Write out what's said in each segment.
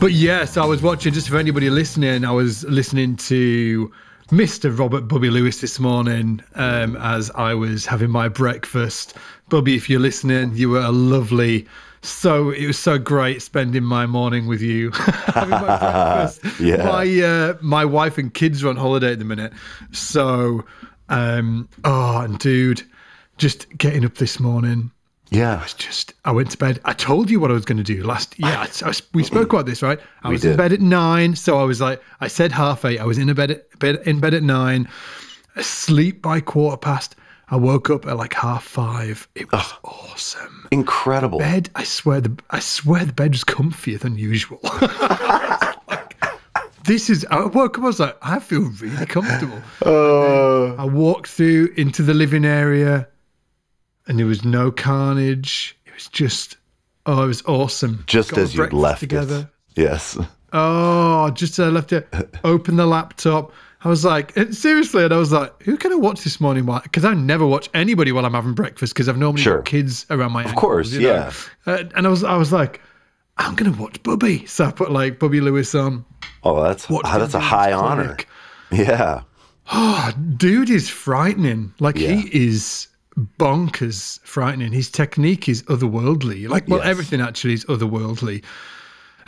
But yes, I was watching, just for anybody listening, I was listening to Mr. Robert Bubby Lewis this morning um, as I was having my breakfast. Bubby, if you're listening, you were a lovely. So it was so great spending my morning with you. my. Yeah. My uh, my wife and kids are on holiday at the minute, so um, oh, and dude, just getting up this morning, Yeah. I was just I went to bed. I told you what I was going to do last. Yeah, I, I- we spoke about this, right? I We was in bed at nine, so I was like, I said half eight. I was in a bed, at, bed in bed at nine, asleep by quarter past. I woke up at like half five. It was awesome. Incredible. Bed, I swear the I swear the bed was comfier than usual. this is. I woke up. I was like, I feel really comfortable. Uh, I walked through into the living area and there was no carnage. It was just, oh, it was awesome. just Got as you left together. it. Yes. Oh, just as I left it, Open the laptop. I was like, seriously, and I was like, who can I watch this morning? Because I never watch anybody while I'm having breakfast because I've normally Sure. got kids around my Of course, yeah. Uh, and I was, I was like, I'm gonna watch Bubby. So I put like Bubby Lewis on. Oh, that's ah, that's a high honor. Clinic. Yeah. Oh, dude is frightening. Like Yeah. he is bonkers frightening. His technique is otherworldly. Like well, Yes. everything actually is otherworldly.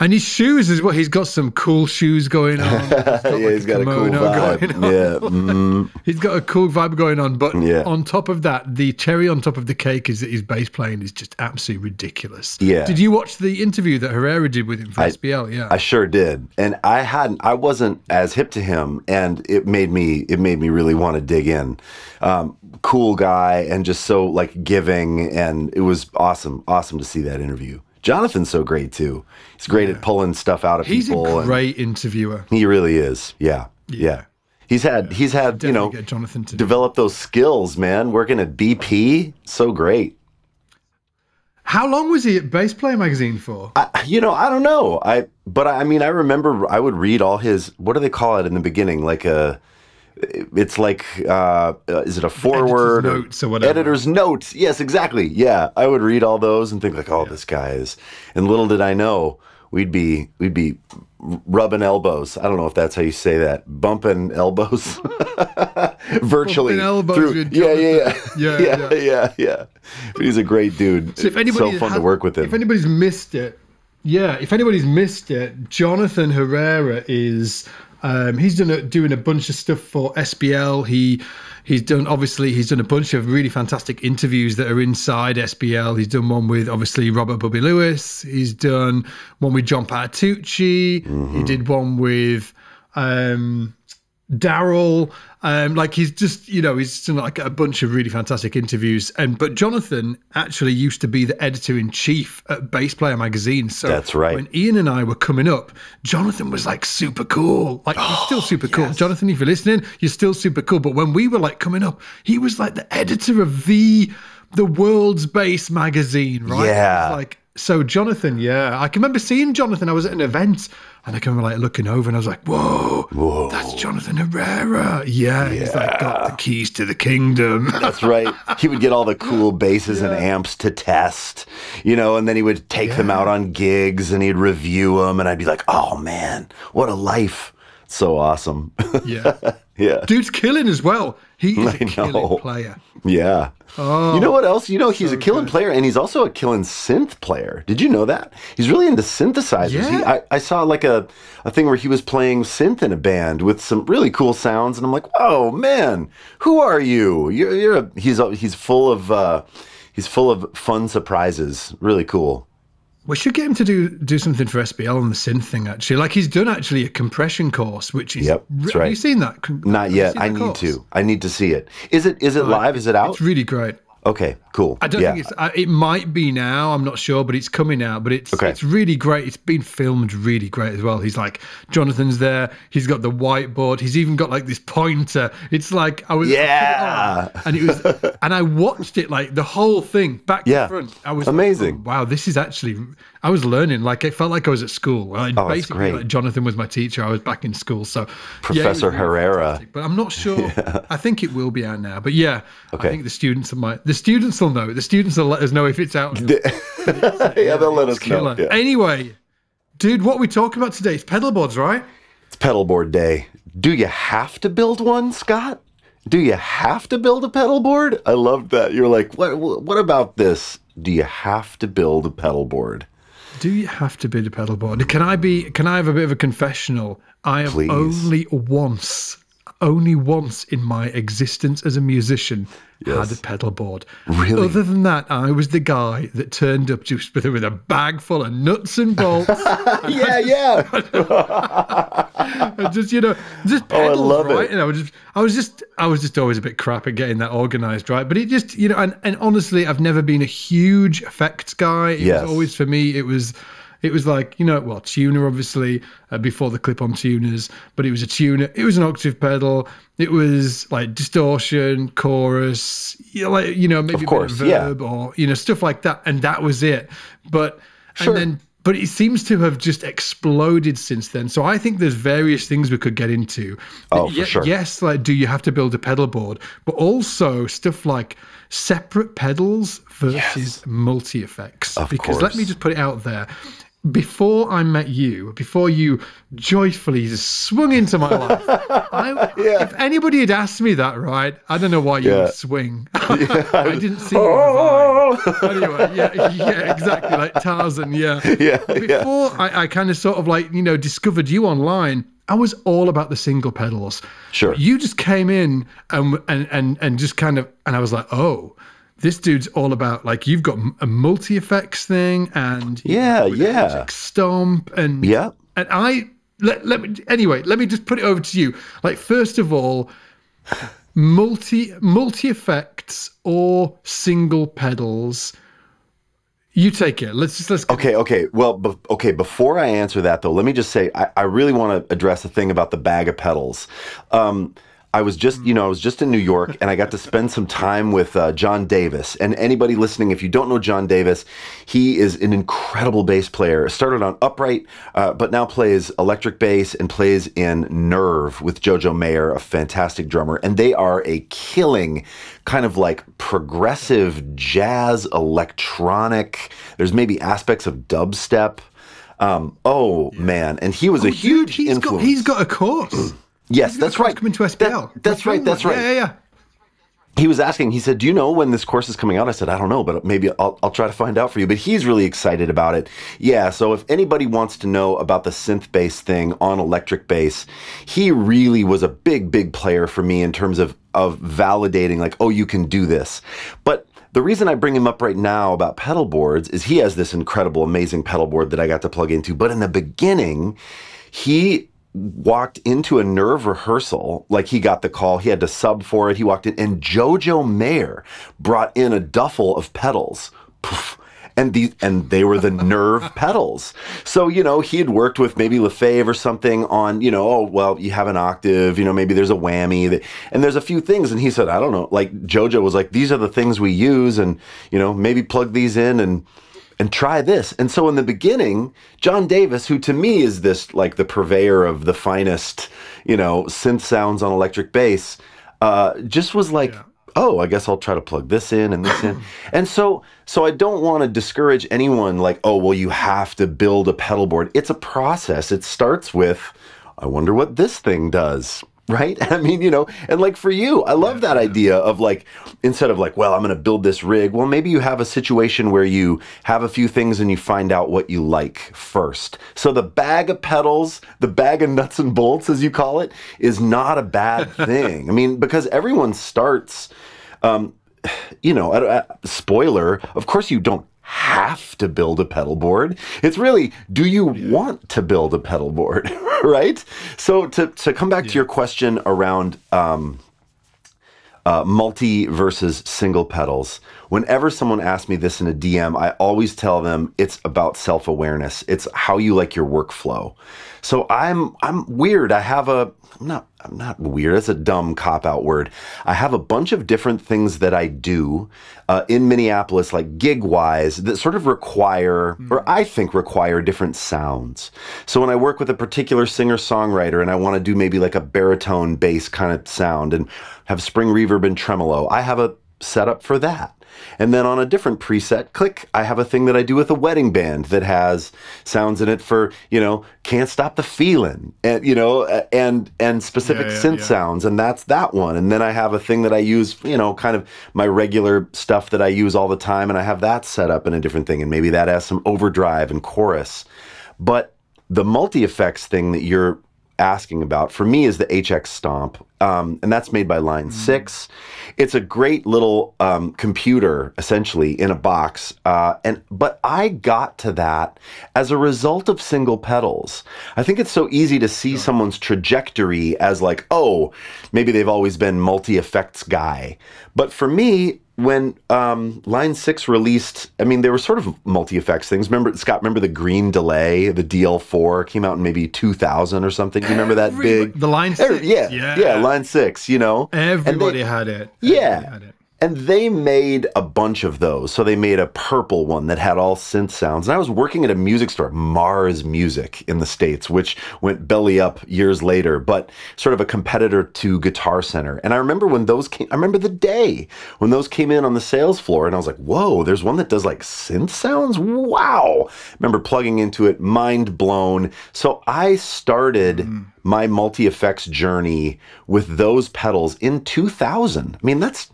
And his shoes as well. He's got some cool shoes going on. He's got, yeah, like, he's got a cool vibe. going on. Yeah. mm, He's got a cool vibe going on. But Yeah. on top of that, the cherry on top of the cake is that his bass playing is just absolutely ridiculous. Yeah. Did you watch the interview that Herrera did with him for I- SBL? Yeah. I sure did. And I hadn't I wasn't as hip to him and it made me it made me really want to dig in. Um, cool guy and just so like giving and it was awesome. Awesome to see that interview. Jonathan's so great too. He's great at pulling stuff out of He's people. He's a great interviewer. he really is. Yeah. Yeah. He's had he's had, you know, Jonathan to develop those skills, man. Working at BP, so great. How long was he at Bass Player Magazine for? I, you know, I don't know. I but I, I mean, I remember I would read all his. What do they call it in the beginning? Like a. It's like, uh, uh, is it a forward or notes or whatever. Editor's notes. Yes, exactly. Yeah, I would read all those and think like, oh, this guy is. And little did I know, we'd be we'd be rubbing elbows. I don't know if that's how you say that. Bumping elbows. Virtually. Bumping elbows through- yeah, yeah, yeah, Yeah, yeah, yeah. yeah, yeah. He's a great dude. So if anybody so fun to work with him. If anybody's missed it, yeah, if anybody's missed it, Jonathan Herrera is um, he's done a, doing a bunch of stuff for SBL. He he's done obviously he's done a bunch of really fantastic interviews that are inside SBL. He's done one with obviously Robert Bubby Lewis. He's done one with John Patitucci. Mm-hmm. He did one with um, Daryl. Um, like he's just, you know, he's done like a bunch of really fantastic interviews. And but Jonathan actually used to be the editor in chief at Bass Player magazine. So That's right. When Ian and I were coming up, Jonathan was like super cool. Like he's still super cool. Jonathan, if you're listening, you're still super cool. But when we were like coming up, he was like the editor of the the world's bass magazine, right? Yeah. Like so Jonathan, yeah. I can remember seeing Jonathan. I was at an event and I can remember like looking over and I was like, whoa, Whoa. that's Jonathan Herrera. Yeah, he's like got the keys to the kingdom. That's right. He would get all the cool basses and amps to test, you know, and then he would take them out on gigs and he'd review them, and I'd be like, "Oh man, what a life! So awesome!" yeah. yeah, Dude's killing as well. He is a I know. killing player. yeah. Oh, you know what else? You know, he's a killing player, and he's also a killing synth player. Did you know that? He's really into synthesizers. He, Yeah. I, I saw like a, a thing where he was playing synth in a band with some really cool sounds, and I'm like, oh man, who are you? You're, you're a, he's he's full of uh, he's full of fun surprises. Really cool. We should get him to do do something for SBL on the synth thing. Actually, like he's done actually a compression course, which is Yep, that's Have you seen that? Not have yet. I need course? to. I need to see it. Is it is it live? Is it out? It's really great. Okay, cool. I don't yeah. think it's. Uh, it might be now. I'm not sure, but it's coming out. But it's Okay. it's really great. It's been filmed really great as well. He's like Jonathan's there. He's got the whiteboard. He's even got like this pointer. It's like I was I it Yeah. and it was and I watched it like the whole thing back Yeah. to front. I was Amazing. oh, wow, this is actually. I was learning. Like it felt like I was at school. I, Oh, basically, great. like Jonathan was my teacher. I was back in school. So yeah, Professor really Herrera. fantastic. But I'm not sure. Yeah. I think it will be out now. But yeah, Okay. I think the students might. The students will know. The students will let us know if it's out. yeah, they'll let us know. Yeah. Anyway, Dude, what we talking about today? It's pedal boards, right? It's pedal board day. Do you have to build one, Scott? Do you have to build a pedal board? I love that. You're like, what what about this? Do you have to build a pedal board? Do you have to build a pedal board? Can I be can I have a bit of a confessional? I have Please. only once only once in my existence as a musician Yes. had a pedal board. Really? Other than that, I was the guy that turned up just with, with a bag full of nuts and bolts. yeah, yeah. just you know, just Oh, I pedals, love right? it. And I was just, I was just, I was just always a bit crap at getting that organized, right? But it just, you know, and, and honestly, I've never been a huge effects guy. It Yes. was always for me, it was. It was like you know, well, tuner obviously uh, before the clip-on tuners, but it was a tuner. It was an octave pedal. It was like distortion, chorus, you know, like you know, maybe course, a bit yeah. of verb or you know stuff like that, and that was it. But Sure. and then but it seems to have just exploded since then. So I think there's various things we could get into. Oh, for sure. Yes, like do you have to build a pedal board, but also stuff like separate pedals versus multi effects. Of because let me just put it out there. Before I met you, before you joyfully swung into my life, I, Yeah. if anybody had asked me that, right, I don't know why you Yeah. would swing. I didn't see oh, you. vibe. Oh, oh, anyway, yeah, yeah, exactly, like Tarzan, yeah. Yeah, yeah. before I, I kind of sort of like you know discovered you online, I was all about the single pedals. Sure. You just came in and and and and just kind of, and I was like, oh. This dude's all about like you've got a multi effects thing and Yeah, yeah. Stomp and Yeah. and I let, let me anyway let me just put it over to you like first of all multi multi effects or single pedals you take it let's just let's Okay, okay. Well, be- okay. Before I answer that, though, let me just say I, I really want to address the thing about the bag of pedals. Um, I was just, you know, I was just in New York, and I got to spend some time with uh, John Davis. And anybody listening, if you don't know John Davis, he is an incredible bass player. Started on upright, uh, but now plays electric bass and plays in Nerve with Jojo Mayer, a fantastic drummer. And they are a killing kind of like progressive jazz electronic. There's maybe aspects of dubstep. Um, oh man, and he was a Dude, huge he's influence. got he's got a course yes, that's right. coming to SBL That- that's right. That's right. yeah yeah yeah he was asking he said do you know when this course is coming out i said i don't know but maybe I'll, I'll try to find out for you but he's really excited about it yeah so if anybody wants to know about the synth bass thing on electric bass he really was a big big player for me in terms of of validating like oh you can do this but the reason I bring him up right now about pedal boards is he has this incredible, amazing pedal board that I got to plug into. But in the beginning, he walked into a nerve rehearsal like he got the call he had to sub for it he walked in and jojo mayer brought in a duffel of pedals. Poof. and these and they were the nerve pedals. So you know he had worked with maybe lefebvre or something on you know oh well you have an octave you know maybe there's a whammy that, and there's a few things and he said i don't know. Like jojo was like these are the things we use and you know maybe plug these in and and try this. And so in the beginning, John Davis, who to me is this like the purveyor of the finest, you know, synth sounds on electric bass, uh, just was like, oh, I guess I'll try to plug this in and this in. And so so I don't want to discourage anyone like, oh, well, you have to build a pedal board. It's a process. It starts with, I wonder what this thing does. Right? I mean, you know, and like for you, I love that idea of like, instead of like, well, I'm going to build this rig, well, maybe you have a situation where you have a few things and you find out what you like first. So the bag of pedals, the bag of nuts and bolts, as you call it, is not a bad thing. I mean, because everyone starts, um, you know, spoiler, of course you don't have to build a pedal board. It's really, do you want to build a pedal board, right? So to, to come back to your question around um, uh, multi versus single pedals. Whenever someone asks me this in a DM, I always tell them it's about self awareness. It's how you like your workflow. So I'm I'm weird. I have a I'm not I'm not weird. That's a dumb cop out word. I have a bunch of different things that I do uh, in Minneapolis, like gig wise, that sort of require, or I think require different sounds. So when I work with a particular singer songwriter and I want to do maybe like a baritone bass kind of sound and have spring reverb and tremolo, I have a setup for that. And then on a different preset, click, I have a thing that I do with a wedding band that has sounds in it for, you know, can't stop the feeling and you know eh, and and specific Yeah, yeah, synth yeah. sounds and that's that one. And then I have a thing that I use, you know, kind of my regular stuff that I use all the time and I have that set up in a different thing and maybe that has some overdrive and chorus. But the multi effects thing that you're asking about for me is the HX Stomp, um, and that's made by Line mm. Six. It's a great little um, computer, essentially in a box. Uh, and but I got to that as a result of single pedals. I think it's so easy to see someone's trajectory as like, oh, maybe they've always been multi effects guy. But for me, when um, Line Six released, I mean, they were sort of multi effects things. Remember, Scott? Remember the Green Delay, the DL4 came out in maybe 2000 or something. You remember that big? the line Every- six. yeah, yeah, yeah, Line Six. You know, And they- Everybody had it. yeah. Everybody had it. And they made a bunch of those. So they made a purple one that had all synth sounds. And I was working at a music store, Mars Music in the States, which went belly up years later, but sort of a competitor to Guitar Center. And I remember when those came, I remember the day when those came in on the sales floor. And I was like, whoa, there's one that does like synth sounds? Wow. remember plugging into it, mind blown. So I started hmm. my multi effects journey with those pedals in 2000. I mean, that's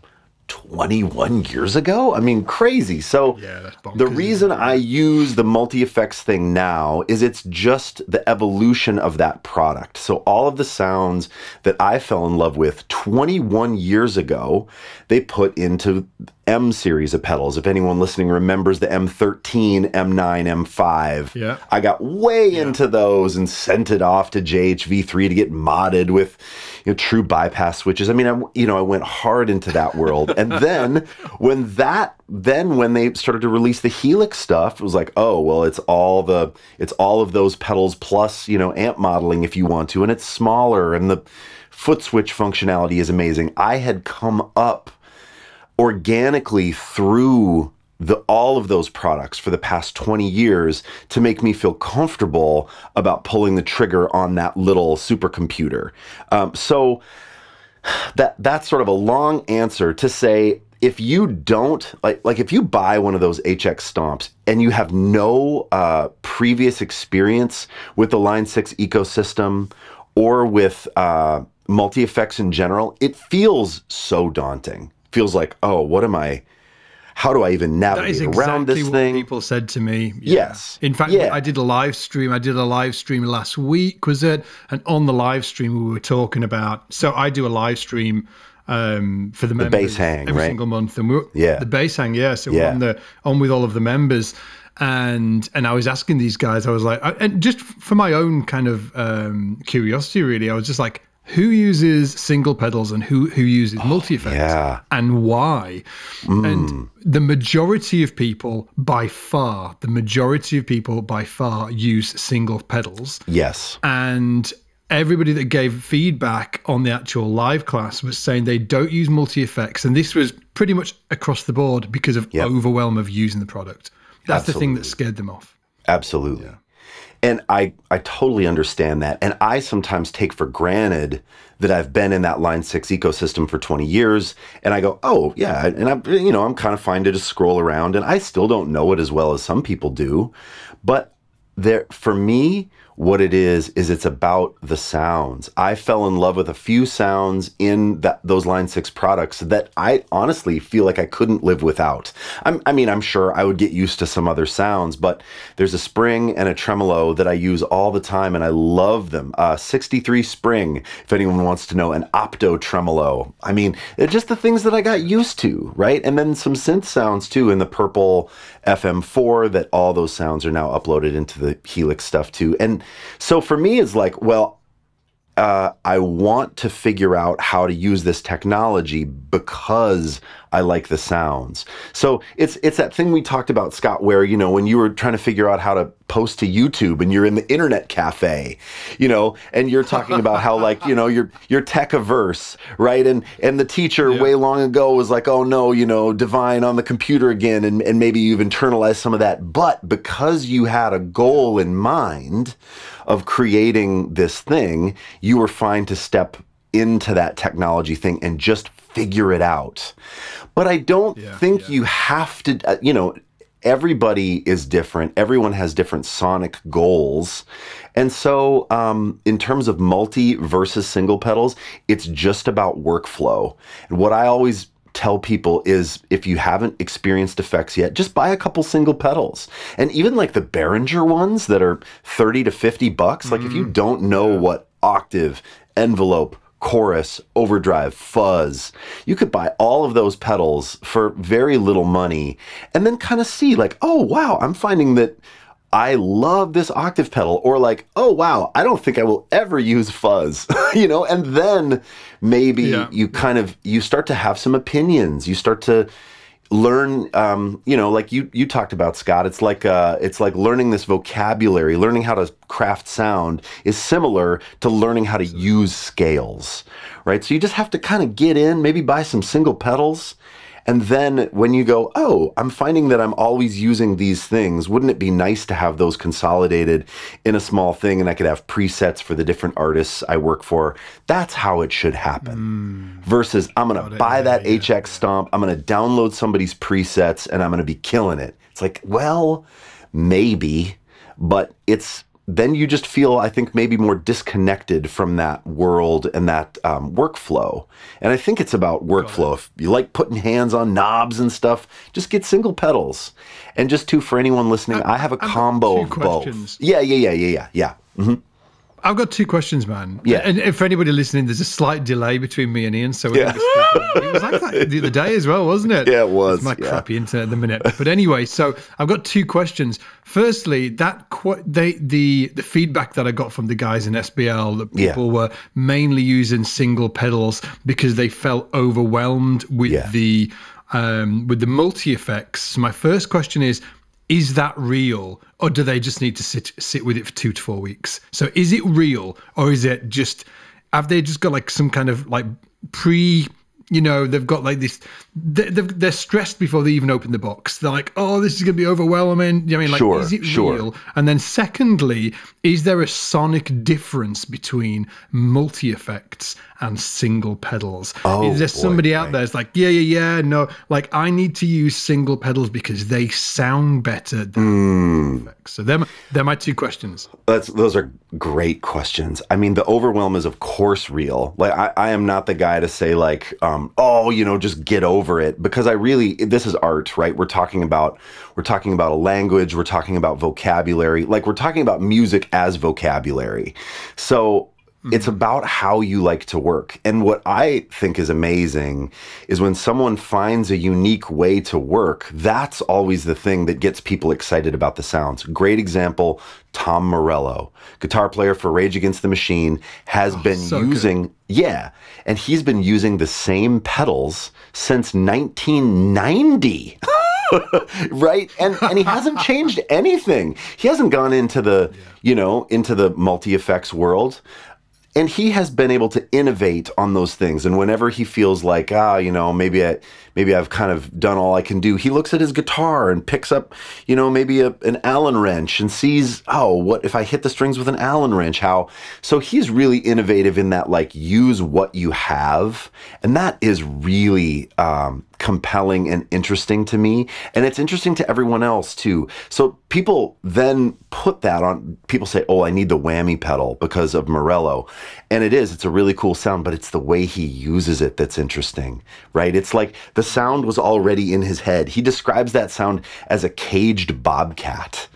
21 years ago? I mean, crazy. So, Yeah, the reason I use the multi effects thing now is it's just the evolution of that product. So, all of the sounds that I fell in love with 21 years ago, they put into M series of pedals. If anyone listening remembers the M13, M9, M5, Yeah. I got way into those and sent it off to JHV3 to get modded with you know true bypass switches. I mean, I you know I went hard into that world, and then when that then when they started to release the Helix stuff, it was like, oh well, it's all the it's all of those pedals plus you know amp modeling if you want to, and it's smaller, and the foot switch functionality is amazing. I had come up organically through the all of those products for the past 20 years to make me feel comfortable about pulling the trigger on that little supercomputer. Um, so that that's sort of a long answer to say if you don't like like if you buy one of those HX stomps and you have no uh, previous experience with the Line Six ecosystem or with uh, multi effects in general, it feels so daunting. Feels like oh, what am I? How do I even navigate is around exactly this what thing? people said to me. Yeah. Yes. In fact, Yeah. I did a live stream. I did a live stream last week, was it? And on the live stream, we were talking about. So I do a live stream um, for the, members bass hang, every right? single month, and we're Yeah. the bass hang. Yeah. So Yeah. we're on the on with all of the members. And and I was asking these guys, I was like, I- and just for my own kind of um, curiosity, really, I was just like, who uses single pedals and who who uses multi effects? Oh, yeah. and why. And mm. the majority of people, by far, the majority of people by far use single pedals. yes. And everybody that gave feedback on the actual live class was saying they don't use multi effects. And this was pretty much across the board because of Yep. overwhelm of using the product. That's the thing that scared them off. Absolutely. And I, I totally understand that. And I sometimes take for granted that I've been in that Line 6 ecosystem for 20 years. And I go, oh, yeah. And I'm, you know, I'm kind of fine to just scroll around. And I still don't know it as well as some people do. But there, for me, what it is is it's about the sounds. I fell in love with a few sounds in that those Line Six products that I honestly feel like I couldn't live without. I'm, I mean, I'm sure I would get used to some other sounds, but there's a spring and a tremolo that I use all the time, and I love them. Uh, 63 spring, if anyone wants to know, an opto tremolo. I mean, just the things that I got used to, right? And then some synth sounds too in the purple FM4 that all those sounds are now uploaded into the Helix stuff too. And so for me, it's like, well, uh, I want to figure out how to use this technology because I like the sounds. So it's it's that thing we talked about, Scott, where you know when you were trying to figure out how to post to YouTube and you're in the internet cafe, you know, and you're talking about how like you know you're you're tech averse, right? And and the teacher way long ago was like, oh no, you know, divine on the computer again, and and maybe you've internalized some of that, but because you had a goal in mind of creating this thing, you were fine to step into that technology thing and just figure it out. But I don't Yeah, think yeah. you have to, uh, you know, everybody is different. Everyone has different sonic goals. And so, um, in terms of multi versus single pedals, it's just about workflow. And what I always tell people is if you haven't experienced effects yet, just buy a couple single pedals. And even like the Behringer ones that are 30 to 50 bucks, like if you don't know what octave, envelope, chorus, overdrive, fuzz. You could buy all of those pedals for very little money and then kind of see, like, oh, wow, I'm finding that I love this octave pedal, or like, oh, wow, I don't think I will ever use fuzz, you know, and then maybe Yeah. you kind of you start to have some opinions you start to learn um, you know like you you talked about scott it's like uh it's like learning this vocabulary learning how to craft sound is similar to learning how to use scales right? So you just have to kind of get in maybe buy some single pedals and then when you go, oh, I'm finding that I'm always using these things, wouldn't it be nice to have those consolidated in a small thing and I could have presets for the different artists I work for? That's how it should happen. Hmm. Versus, I'm going to buy that yeah, HX stomp, I'm going to download somebody's presets, and I'm going to be killing it. It's like, well, maybe, but it's then you just feel, I think, maybe more disconnected from that world and that um, workflow. And I think it's about workflow. If you like putting hands on knobs and stuff, just get single pedals. And just two for anyone listening, I, have a got combo two of both. questions. Yeah, yeah, yeah, yeah, yeah, yeah. I've got two questions, man. Yeah. And if anybody listening, there's a slight delay between me and Ian, so Yeah. it was like that the other day as well, wasn't it? Yeah, it was, It's my yeah. crappy internet at the minute. But anyway, so I've got two questions. Firstly, that qu- they the the feedback that I got from the guys in SBL that Yeah. people were mainly using single pedals because they felt overwhelmed with Yeah. the um, with the multi effects. So my first question is is that real or do they just need to sit sit with it for two to four weeks? So is it real or is it just have they just got like some kind of like pre you know they've got like this they- they're stressed before they even open the box. They're like oh this is going to be overwhelming. You know i mean? Like Sure, is it sure. real? And then secondly is there a sonic difference between multi effects and single pedals Oh, is there boy, somebody out there that's like yeah yeah yeah no like i need to use single pedals because they sound better than effects so they're, my- they're my two questions That's those are great questions. I mean, the overwhelm is of course real. Like I, I am not the guy to say like, um, oh, you know, just get over it because I really this is art, right? We're talking about we're talking about a language, we're talking about vocabulary, like we're talking about music as vocabulary. So it's about how you like to work. And what I think is amazing is when someone finds a unique way to work, that's always the thing that gets people excited about the sounds. Great example Tom Morello, guitar player for Rage Against the Machine, has oh, been so good. using, yeah, and he's been using the same pedals since 1990. right and and he hasn't changed anything he hasn't gone into the you know into the multi effects world and he has been able to innovate on those things. And whenever he feels like ah you know maybe i maybe i've kind of done all i can do he looks at his guitar and picks up you know maybe a, an allen wrench and sees oh what if i hit the strings with an allen wrench? How so he's really innovative in that like use what you have. And that is really um, compelling and interesting to me and it's interesting to everyone else too. So people then put that on people say oh i need the whammy pedal because of morello. And it is it's a really cool sound but it's the way he uses it that's interesting right? It's like the sound was already in his head. He describes that sound as a caged bobcat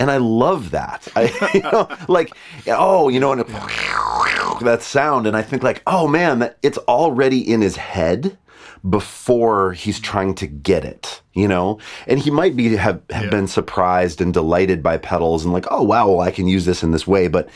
and I love that. I, you know, like, oh, you know, and it, that sound, and I think like, oh man, that it's already in his head before he's trying to get it, you know, and he might be have, have Yeah. been surprised and delighted by pedals and like, oh wow, well, I can use this in this way, but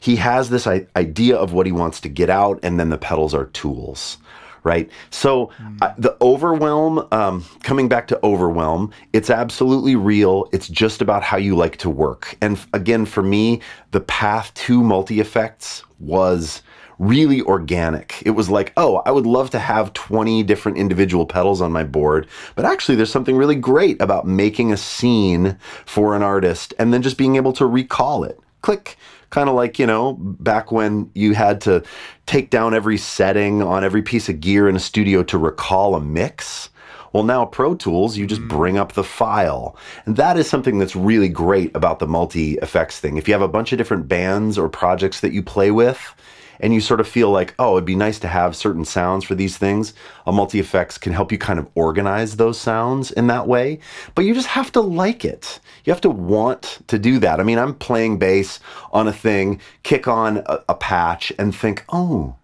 he has this I- idea of what he wants to get out, and then the pedals are tools right? So I the overwhelm, um, coming back to overwhelm, it's absolutely real. It's just about how you like to work. And f- again, for me, the path to multi effects was really organic. It was like, oh, I would love to have 20 different individual pedals on my board, but actually there's something really great about making a scene for an artist and then just being able to recall it. Click, Kind of like, you know, back when you had to take down every setting on every piece of gear in a studio to recall a mix. Well, now Pro Tools, you just mm. bring up the file. And that is something that's really great about the multi effects thing. If you have a bunch of different bands or projects that you play with, and you sort of feel like, oh, it'd be nice to have certain sounds for these things, a multi effects can help you kind of organize those sounds in that way. But you just have to like it. You have to want to do that. I mean, I'm playing bass on a thing, kick on a, a patch, and think, oh,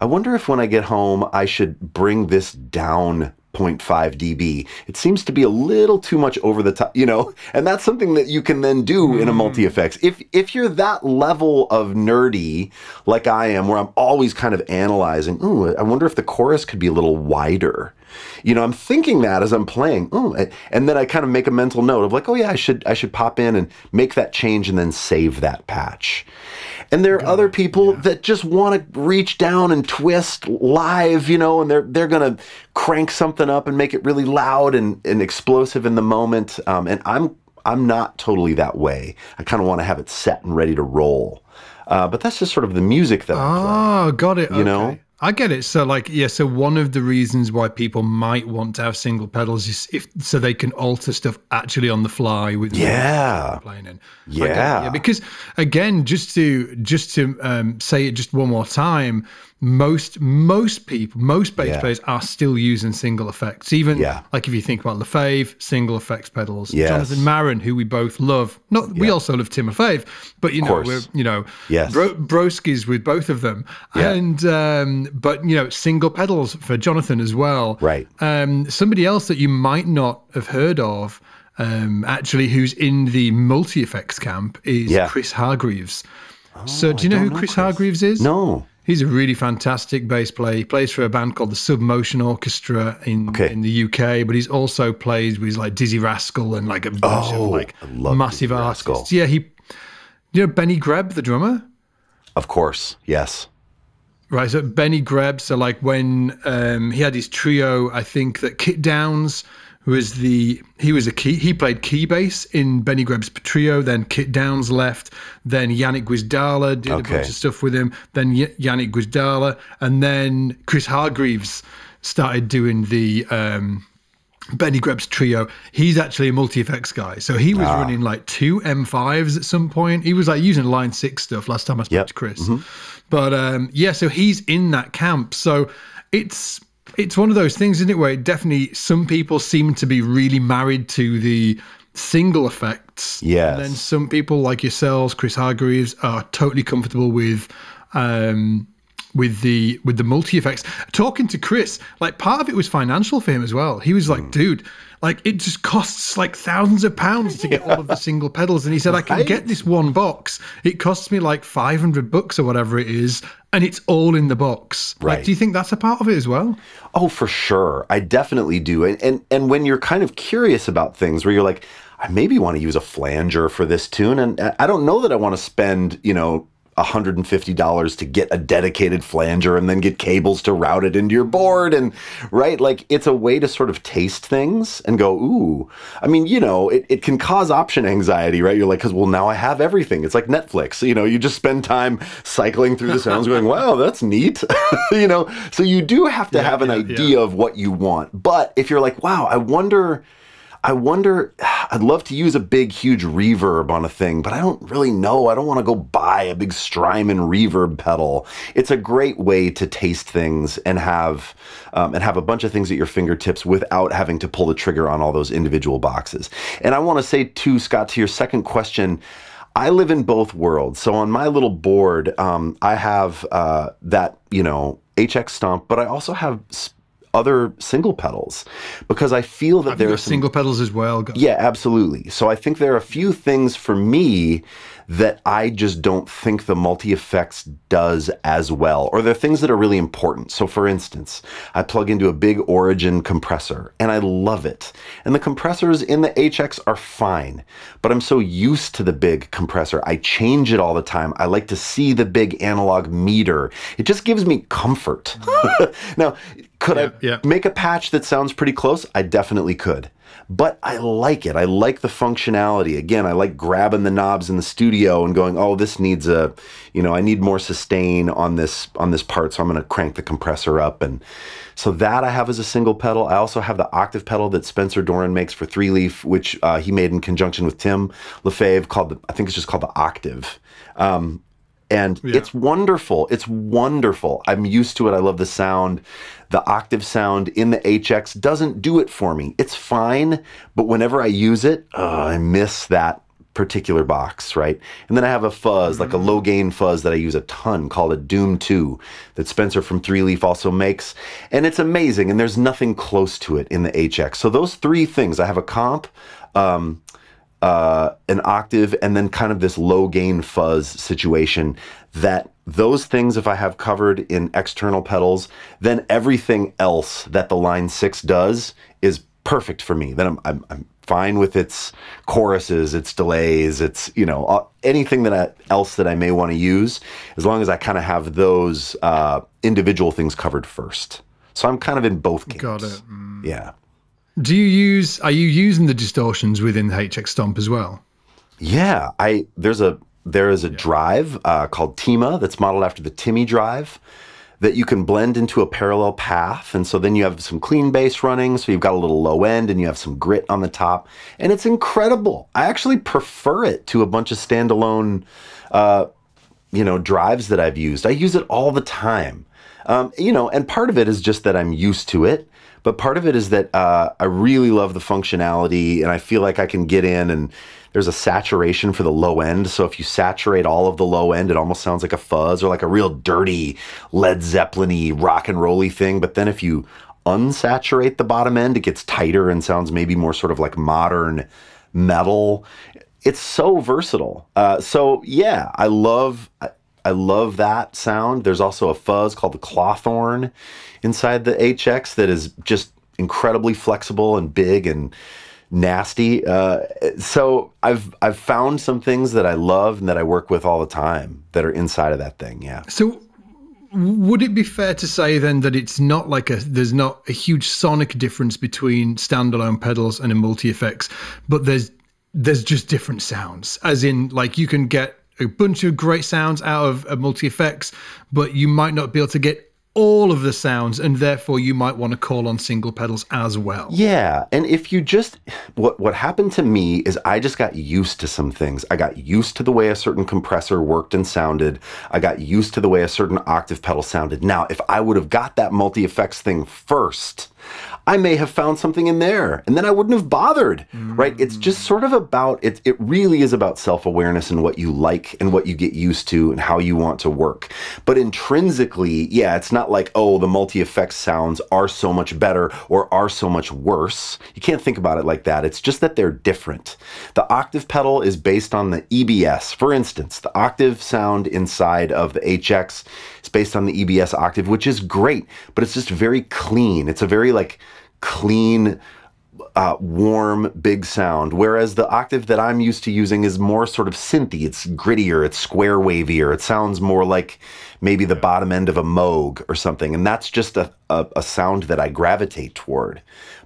I wonder if when I get home, I should bring this down 0.5 dB. It seems to be a little too much over the top, you know, and that's something that you can then do in a hmm. multi effects. If if you're that level of nerdy like I am, where I'm always kind of analyzing, ooh, I wonder if the chorus could be a little wider. You know, I'm thinking that as I'm playing, ooh, and then I kind of make a mental note of like, oh yeah, I should I should pop in and make that change and then save that patch. And there are other people that just want to reach down and twist live, you know, and they're they're gonna crank something up and make it really loud and, and explosive in the moment. Um, and I'm I'm not totally that way. I kind of want to have it set and ready to roll. Uh, but that's just sort of the music that I play. Oh, got it. You know? I get it. So, like, yeah. So, one of the reasons why people might want to have single pedals is if so they can alter stuff actually on the fly with Yeah. playing in. Yeah. I get it, yeah. Because again, just to just to um, say it just one more time, most most people, most bass Yeah. players are still using single effects. Even Yeah. like if you think about Lefebvre, single effects pedals. Yes. Jonathan Maron, who we both love. Not we also love Tim Lefebvre, but you know we're you know Yes. bro, broskies with both of them. Yeah. And um, but you know single pedals for Jonathan as well. Right. Um, somebody else that you might not have heard of, um, actually, who's in the multi effects camp is Yeah. Chris Hargreaves. so, do you know who Chris, Chris. Hargreaves is? No. He's a really fantastic bass player. He plays for a band called the Submotion Orchestra in Okay. in the UK, but he's also plays with like Dizzee Rascal and like a bunch Oh, of like massive Dizzee artists. Rascal. Yeah, he, you know, Benny Greb, the drummer. Of course. Yes. Right, so Benny Greb, so like when um, he had his trio, I think that Kit Downs was the he was a key he played key bass in Benny Greb's trio. Then Kit Downs left. Then Yannick Guizdala did a bunch of stuff with him. Then y- Yannick Guizdala, and then Chris Hargreaves started doing the um, Benny Greb's trio. He's actually a multi effects guy, so he was running like two M5s at some point. He was like using Line Six stuff last time I spoke Yep. to Chris. But um, yeah, so he's in that camp. So it's it's one of those things, isn't it, where it definitely some people seem to be really married to the single effects. Yes. And then some people like yourselves, Chris Hargreaves, are totally comfortable with um with the with the multi effects. Talking to Chris, like part of it was financial for him as well. He was like, dude, like it just costs like thousands of pounds to get all of the single pedals. And he said, I can get this one box. It costs me like 500 bucks or whatever it is. And it's all in the box. Like, Right. do you think that's a part of it as well? Oh, for sure. I definitely do. And, and and when you're kind of curious about things where you're like, I maybe want to use a flanger for this tune, and I- I don't know that I want to spend, you know, $150 to get a dedicated flanger and then get cables to route it into your board and right? Like it's a way to sort of taste things and go ooh. I mean you know it, it can cause option anxiety right? You're like because well now i have everything it's like netflix. You know you just spend time cycling through the sounds going wow that's neat. You know? So you do have to have an yeah, idea of what you want. But if you're like wow i wonder I wonder, I'd love to use a big, huge reverb on a thing, but I don't really know. I don't want to go buy a big Strymon reverb pedal. It's a great way to taste things and have um, and have a bunch of things at your fingertips without having to pull the trigger on all those individual boxes. And I want to say too, Scott, to your second question. I live in both worlds. So on my little board, um, I have uh, that, you know, HX Stomp, but I also have other single pedals because I feel that there There are are some single pedals as well. guys. yeah, absolutely. So I think there are a few things for me that I just don't think the multi effects does as well, or they're things that are really important. So, for instance, I plug into a big Origin compressor and I love it. And the compressors in the HX are fine, but I'm so used to the big compressor. I change it all the time. I like to see the big analog meter. It just gives me comfort. now, Could Yeah, I yeah. make a patch that sounds pretty close? I definitely could. But I like it. I like the functionality. Again, I like grabbing the knobs in the studio and going, "Oh, this needs a, you know, I need more sustain on this on this part, so I'm going to crank the compressor up." And so that I have as a single pedal. I also have the octave pedal that Spencer Doran makes for Three Leaf, which uh, he made in conjunction with Tim Lefebvre, called the I think it's just called the Octave. Um, and it's wonderful. It's wonderful. I'm used to it. I love the sound. The octave sound in the HX doesn't do it for me. It's fine, but whenever I use it, uh, I miss that particular box, right? And then I have a fuzz, like a low gain fuzz that I use a ton called a Doom 2 that Spencer from Three Leaf also makes. And it's amazing, and there's nothing close to it in the HX. So those three things, I have a comp, um, uh, an octave and then kind of this low gain fuzz situation that those things if i have covered in external pedals then everything else that the line 6 does is perfect for me then i'm, I'm, I'm fine with its choruses its delays its you know anything that I, else that i may want to use as long as i kind of have those uh, individual things covered first so i'm kind of in both games Got it. yeah Do you use? Are you using the distortions within the HX Stomp as well? Yeah, I there's a there is a drive uh, called Teemah that's modeled after the Timmy drive that you can blend into a parallel path, and so then you have some clean bass running, so you've got a little low end and you have some grit on the top, and it's incredible. I actually prefer it to a bunch of standalone, uh, you know, drives that I've used. I use it all the time, um, you know, and part of it is just that I'm used to it. But part of it is that uh, I really love the functionality, and I feel like I can get in and there's a saturation for the low end. So if you saturate all of the low end, it almost sounds like a fuzz or like a real dirty Led Zeppelin-y rock and rolly thing. But then if you unsaturate the bottom end, it gets tighter and sounds maybe more sort of like modern metal. It's so versatile. Uh, so yeah, I love. I, I love that sound. There's also a fuzz called the Clawthorn inside the HX that is just incredibly flexible and big and nasty. Uh, so I've I've found some things that I love and that I work with all the time that are inside of that thing. Yeah. So, would it be fair to say then that it's not like a there's not a huge sonic difference between standalone pedals and a multi effects, but there's there's just different sounds. As in, like you can get a bunch of great sounds out of a multi effects, but you might not be able to get all of the sounds, and therefore you might want to call on single pedals as well. Yeah, and if you just what what happened to me is I just got used to some things. I got used to the way a certain compressor worked and sounded. I got used to the way a certain octave pedal sounded. Now, if I would have got that multi effects thing first, I may have found something in there and then I wouldn't have bothered, right? It's just sort of about it it really is about self-awareness and what you like and what you get used to and how you want to work. But intrinsically, yeah, it's not like, oh, the multi-effects sounds are so much better or are so much worse. You can't think about it like that. It's just that they're different. The octave pedal is based on the EBS. For instance, the octave sound inside of the HX based on the EBS octave, which is great, but it's just very clean. It's a very like clean, uh, warm, big sound. Whereas the octave that I'm used to using is more sort of synthy. It's grittier. It's square wavier. It sounds more like maybe the bottom end of a Moog or something. And that's just a, a, a sound that I gravitate toward.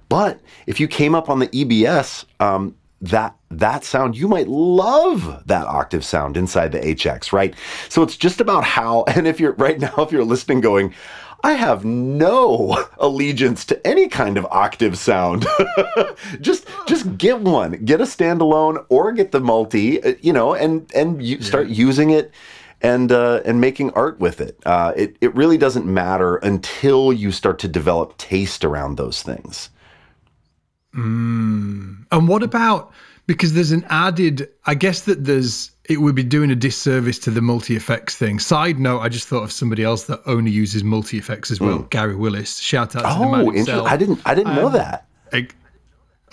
But if you came up on the EBS, um, that that sound you might love that octave sound inside the HX, right? So it's just about how. And if you're right now, if you're listening, going. I have no allegiance to any kind of octave sound. just just get one, get a standalone or get the multi, uh, you know, and and you start using it and uh, and making art with it. Uh, it it really doesn't matter until you start to develop taste around those things. And what about because there's an added? I guess that there's it would be doing a disservice to the multi effects thing. Side note: I just thought of somebody else that only uses multi effects as well. Hmm. Gary Willis. Shout out to the oh, man Oh, himself. interesting. I didn't I didn't know um, that.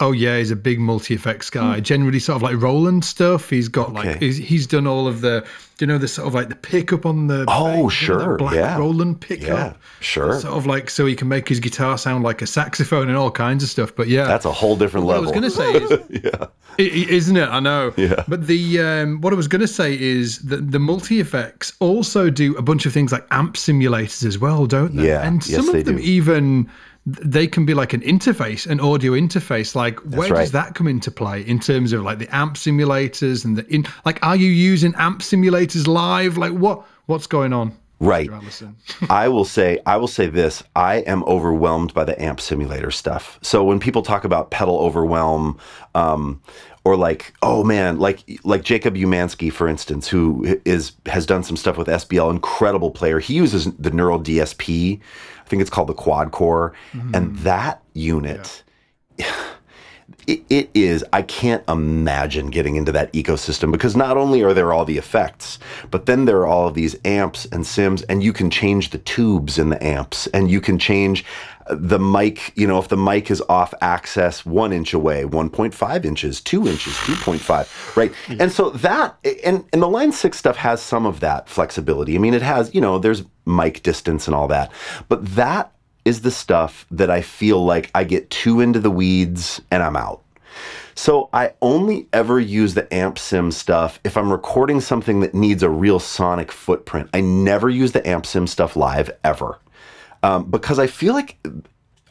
Oh yeah, he's a big multi effects guy. Generally, sort of like Roland stuff. He's got like he's, he's done all of the, do you know, the sort of like the pickup on the Oh, sure, black yeah. Roland pickup. Yeah, sure. Sort of like so he can make his guitar sound like a saxophone and all kinds of stuff. But yeah, That's a whole different what I was going to say is, yeah. Isn't it? I know. Yeah. But the um, what I was going to say is that the multi effects also do a bunch of things like amp simulators as well, don't they? Yeah, And yes, some they of them do. even they can be like an interface, an audio interface. Like where right. does that come into play in terms of like the amp simulators and the in like are you using amp simulators live? Like what what's going on? Right. I will say I will say this. I am overwhelmed by the amp simulator stuff. So when people talk about pedal overwhelm, um, or like, oh man, like like Jacob Umansky, for instance, who is has done some stuff with SBL, incredible player. He uses the Neural DSP. I think it's called the Quad Core, and mm-hmm. that unit. it, it is. I can't imagine getting into that ecosystem because not only are there all the effects but then there are all of these amps and sims and you can change the tubes in the amps and you can change uh, the mic you know if the mic is off axis one inch away 1.5 inches 2 inches 2.5 right? And so that and, and the line 6 stuff has some of that flexibility. I mean it has you know there's mic distance and all that but that is the stuff that I feel like I get too into the weeds and I'm out. So I only ever use the amp sim stuff if I'm recording something that needs a real sonic footprint. I never use the amp sim stuff live ever um, because I feel like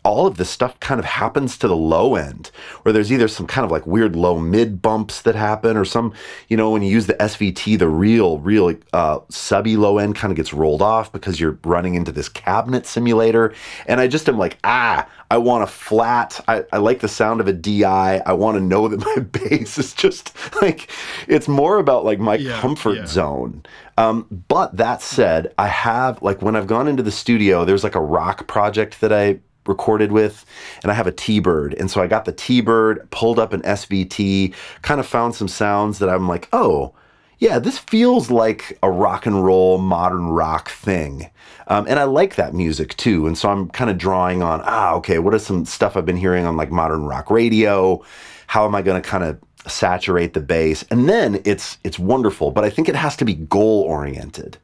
all of this stuff kind of happens to the low end where there's either some kind of like weird low mid bumps that happen or some you know when you use the svt the real real uh, subby low end kind of gets rolled off because you're running into this cabinet simulator and i just am like ah i want a flat I, I like the sound of a di i want to know that my bass is just like it's more about like my Yeah, comfort yeah. zone um, but that said i have like when i've gone into the studio there's like a rock project that i recorded with and I have a T-Bird. And so I got the T-Bird pulled up an SVT kind of found some sounds that I'm like oh yeah this feels like a rock and roll modern rock thing. Um, and I like that music too. And so I'm kind of drawing on ah okay what is some stuff I've been hearing on like modern rock radio? How am I going to kind of saturate the bass? And then it's it's wonderful but I think it has to be goal oriented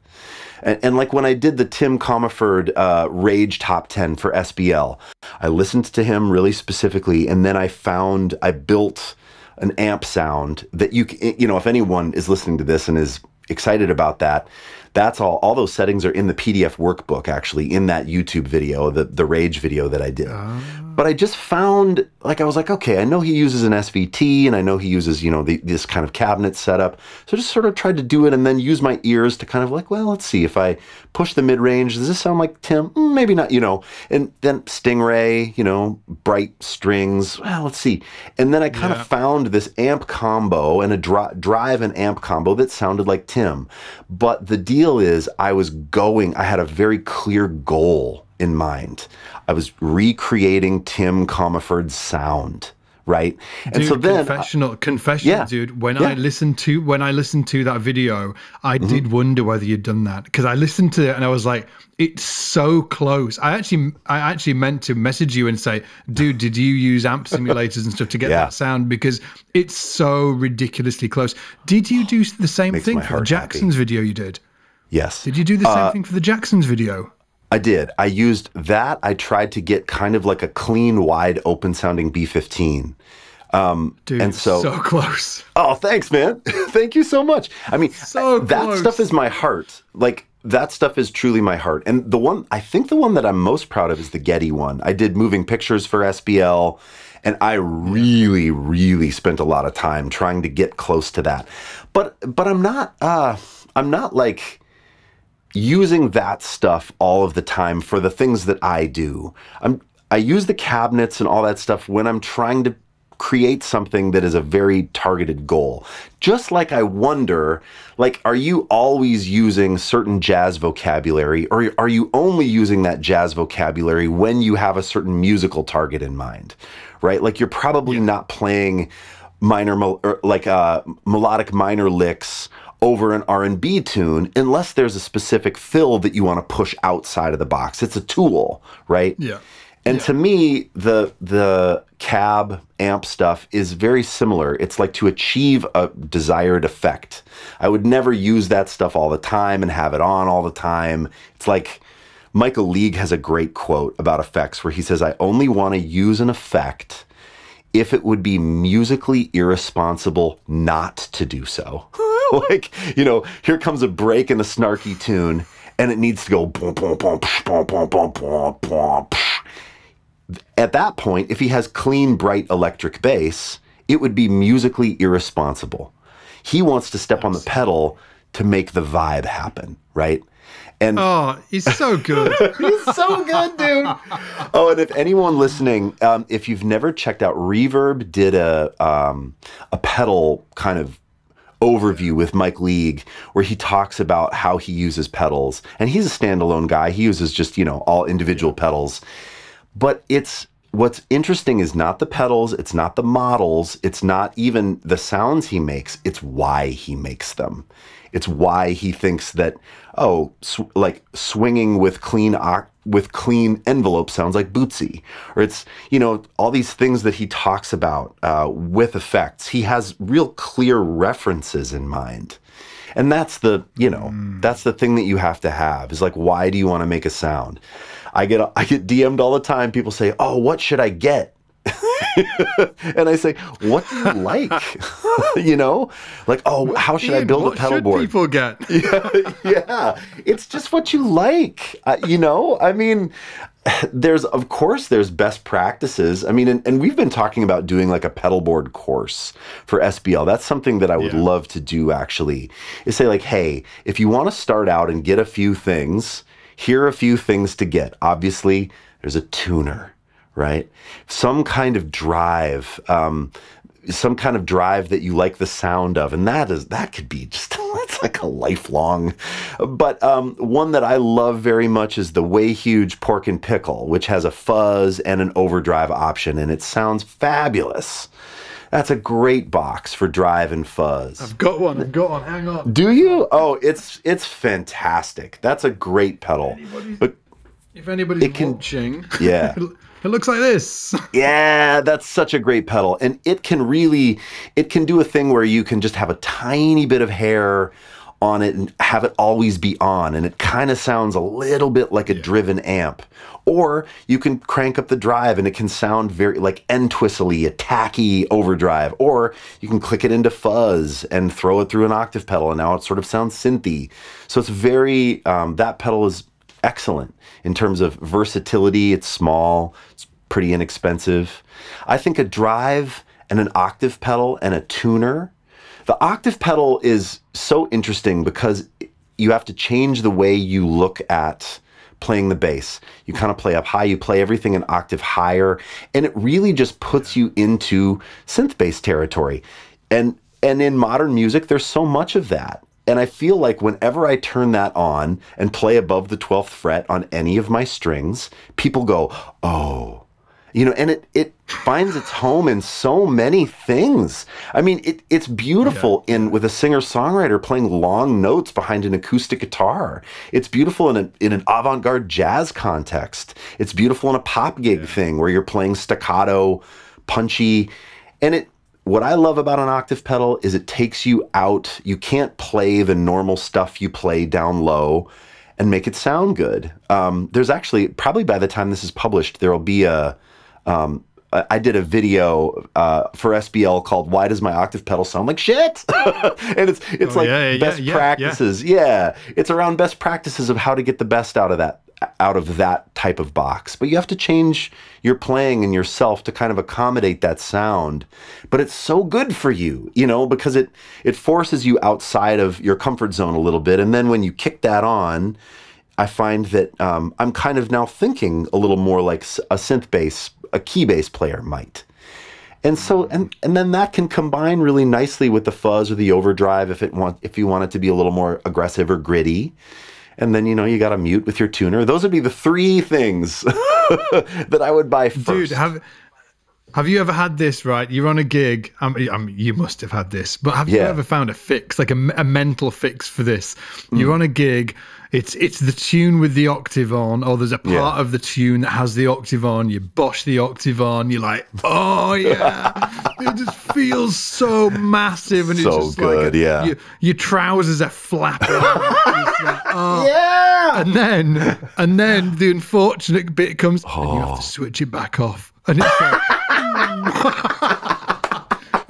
and, and like when I did the Tim Commerford uh, Rage Top 10 for SBL, I listened to him really specifically, and then I found, I built an amp sound that you, you know, if anyone is listening to this and is excited about that, that's all. All those settings are in the PDF workbook, actually, in that YouTube video, the the Rage video that I did. But I just found, like, I was like, okay, I know he uses an SVT, and I know he uses, you know, the, this kind of cabinet setup. So I just sort of tried to do it, and then use my ears to kind of like, well, let's see if I push the mid range. Does this sound like Tim? Mm, maybe not, you know. And then Stingray, you know, bright strings. Well, let's see. And then I kind Yeah. of found this amp combo and a dri- drive and amp combo that sounded like Tim. But the deal is, I was going, I had a very clear goal in mind. I was recreating Tim Commerford's sound, right? and Dude, so then, uh, confessional, confessional, yeah, dude. When yeah. I listened to when I listened to that video, I Mm-hmm. did wonder whether you'd done that because I listened to it and I was like, it's so close. I actually, I actually meant to message you and say, dude, did you use amp simulators and stuff to get Yeah. that sound because it's so ridiculously close. Did you do the same Makes thing for Jacksons video you did? Yes. Did you do the same Uh, thing for the Jacksons video? I did. I used that. I tried to get kind of like a clean, wide, open sounding B15. Dude, and so- so close. Oh, thanks, man. Thank you so much. I mean, So that stuff is my heart. Like, that stuff is truly my heart. And the one, I think the one that I'm most proud of is the Geddy one. I did moving pictures for SBL, and I really, really spent a lot of time trying to get close to that. But, but I'm not, uh, I'm not like, using that stuff all of the time for the things that I do. I'm I use the cabinets and all that stuff when I'm trying to create something that is a very targeted goal. Just like I wonder, like are you always using certain jazz vocabulary or are you only using that jazz vocabulary when you have a certain musical target in mind? Right? Like you're probably not playing minor or like uh, melodic minor licks over an R&B tune unless there's a specific fill that you want to push outside of the box. It's a tool, right? Yeah. And to me, the the cab amp stuff is very similar. It's like to achieve a desired effect. I would never use that stuff all the time and have it on all the time. It's like Michael League has a great quote about effects where he says, I only want to use an effect if it would be musically irresponsible not to do so. like, you know, here comes a break in a snarky tune and it needs to go boom, boom, boom, boom, boom, boom, boom, boom. At that point, if he has clean, bright electric bass, it would be musically irresponsible. He wants to step on the pedal to make the vibe happen, right? And oh, he's so good. he's so good, dude. Oh, and if anyone listening, um, if you've never checked out Reverb, did a um, a pedal kind of overview with Mike League where he talks about how he uses pedals, and he's a standalone guy. He uses just you know all individual pedals, but it's what's interesting is not the pedals, it's not the models, it's not even the sounds he makes, it's why he makes them. It's why he thinks that oh, sw- like swinging with clean with clean envelope sounds like Bootsy, or it's you know all these things that he talks about uh, with effects. He has real clear references in mind, and that's the you know mm. that's the thing that you have to have is like why do you want to make a sound? I get I get DM'd all the time. People say, "Oh, what should I get?" and I say, "What do you like?" you know, like, "Oh, how should Ian, I build a pedal board?" People get, yeah, yeah. It's just what you like, uh, you know. I mean, there's of course there's best practices. I mean, and, and, we've been talking about doing like a pedal board course for SBL. That's something that I would yeah. love to do. Actually, is say like, "Hey, if you want to start out and get a few things." Here are a few things to get. Obviously, there's a tuner right? Some kind of drive, um, some kind of drive that you like the sound of, and that is that could be just that's like a lifelong. But um, one that I love very much is the Way Huge Pork and Pickle, which has a fuzz and an overdrive option, and it sounds fabulous. That's a great box for drive and fuzz. I've got one. I've got one. Hang on. Do you? Oh, it's it's fantastic. That's a great pedal. but if anybody's it can, watching, yeah. It looks like this. yeah, that's such a great pedal. And it can really, it can do a thing where you can just have a tiny bit of hair on it and have it always be on. And it kind of sounds a little bit like a yeah. driven amp. Or you can crank up the drive and it can sound very like N-twistly, a tacky overdrive. Or you can click it into fuzz and throw it through an octave pedal and now it sort of sounds synthy. So it's very, um, that pedal is excellent in terms of versatility. It's small, it's pretty inexpensive. I think a drive and an octave pedal and a tuner. The octave pedal is so interesting because you have to change the way you look at playing the bass. You kind of play up high, you play everything an octave higher, and it really just puts you into synth bass territory. And and in modern music there's so much of that. And I feel like whenever I turn that on and play above the 12th fret on any of my strings, people go, oh, you know, and it, it finds its home in so many things. I mean, it, it's beautiful yeah. in with a singer songwriter playing long notes behind an acoustic guitar. It's beautiful in, a, in an avant garde jazz context. It's beautiful in a pop gig yeah. thing where you're playing staccato, punchy, and it what I love about an octave pedal is it takes you out. You can't play the normal stuff you play down low and make it sound good. Um, there's actually probably by the time this is published, there will be a. Um, I did a video uh, for SBL called "Why Does My Octave Pedal Sound Like Shit?" and it's it's oh, like yeah, best yeah, practices. Yeah. yeah, it's around best practices of how to get the best out of that out of that type of box. But you have to change your playing and yourself to kind of accommodate that sound. But it's so good for you, you know, because it it forces you outside of your comfort zone a little bit. And then when you kick that on, I find that um, I'm kind of now thinking a little more like a synth bass, a key bass player might. And so, and and then that can combine really nicely with the fuzz or the overdrive if it want if you want it to be a little more aggressive or gritty and then you know you got to mute with your tuner. Those would be the three things that I would buy first. Dude, have Have you ever had this, right? You're on a gig. Um, I mean, um, you must have had this, but have you ever found a fix, like a, a mental fix for this? You're mm. on a gig. It's it's the tune with the octave on, or there's a part Yeah. of the tune that has the octave on. You bosh the octave on. You're like, oh yeah, it just feels so massive and So it's just good, like yeah. Your, your trousers are flapping. Like, oh. Yeah. And then, and then the unfortunate bit comes, and you have to oh. switch it back off, and it's like,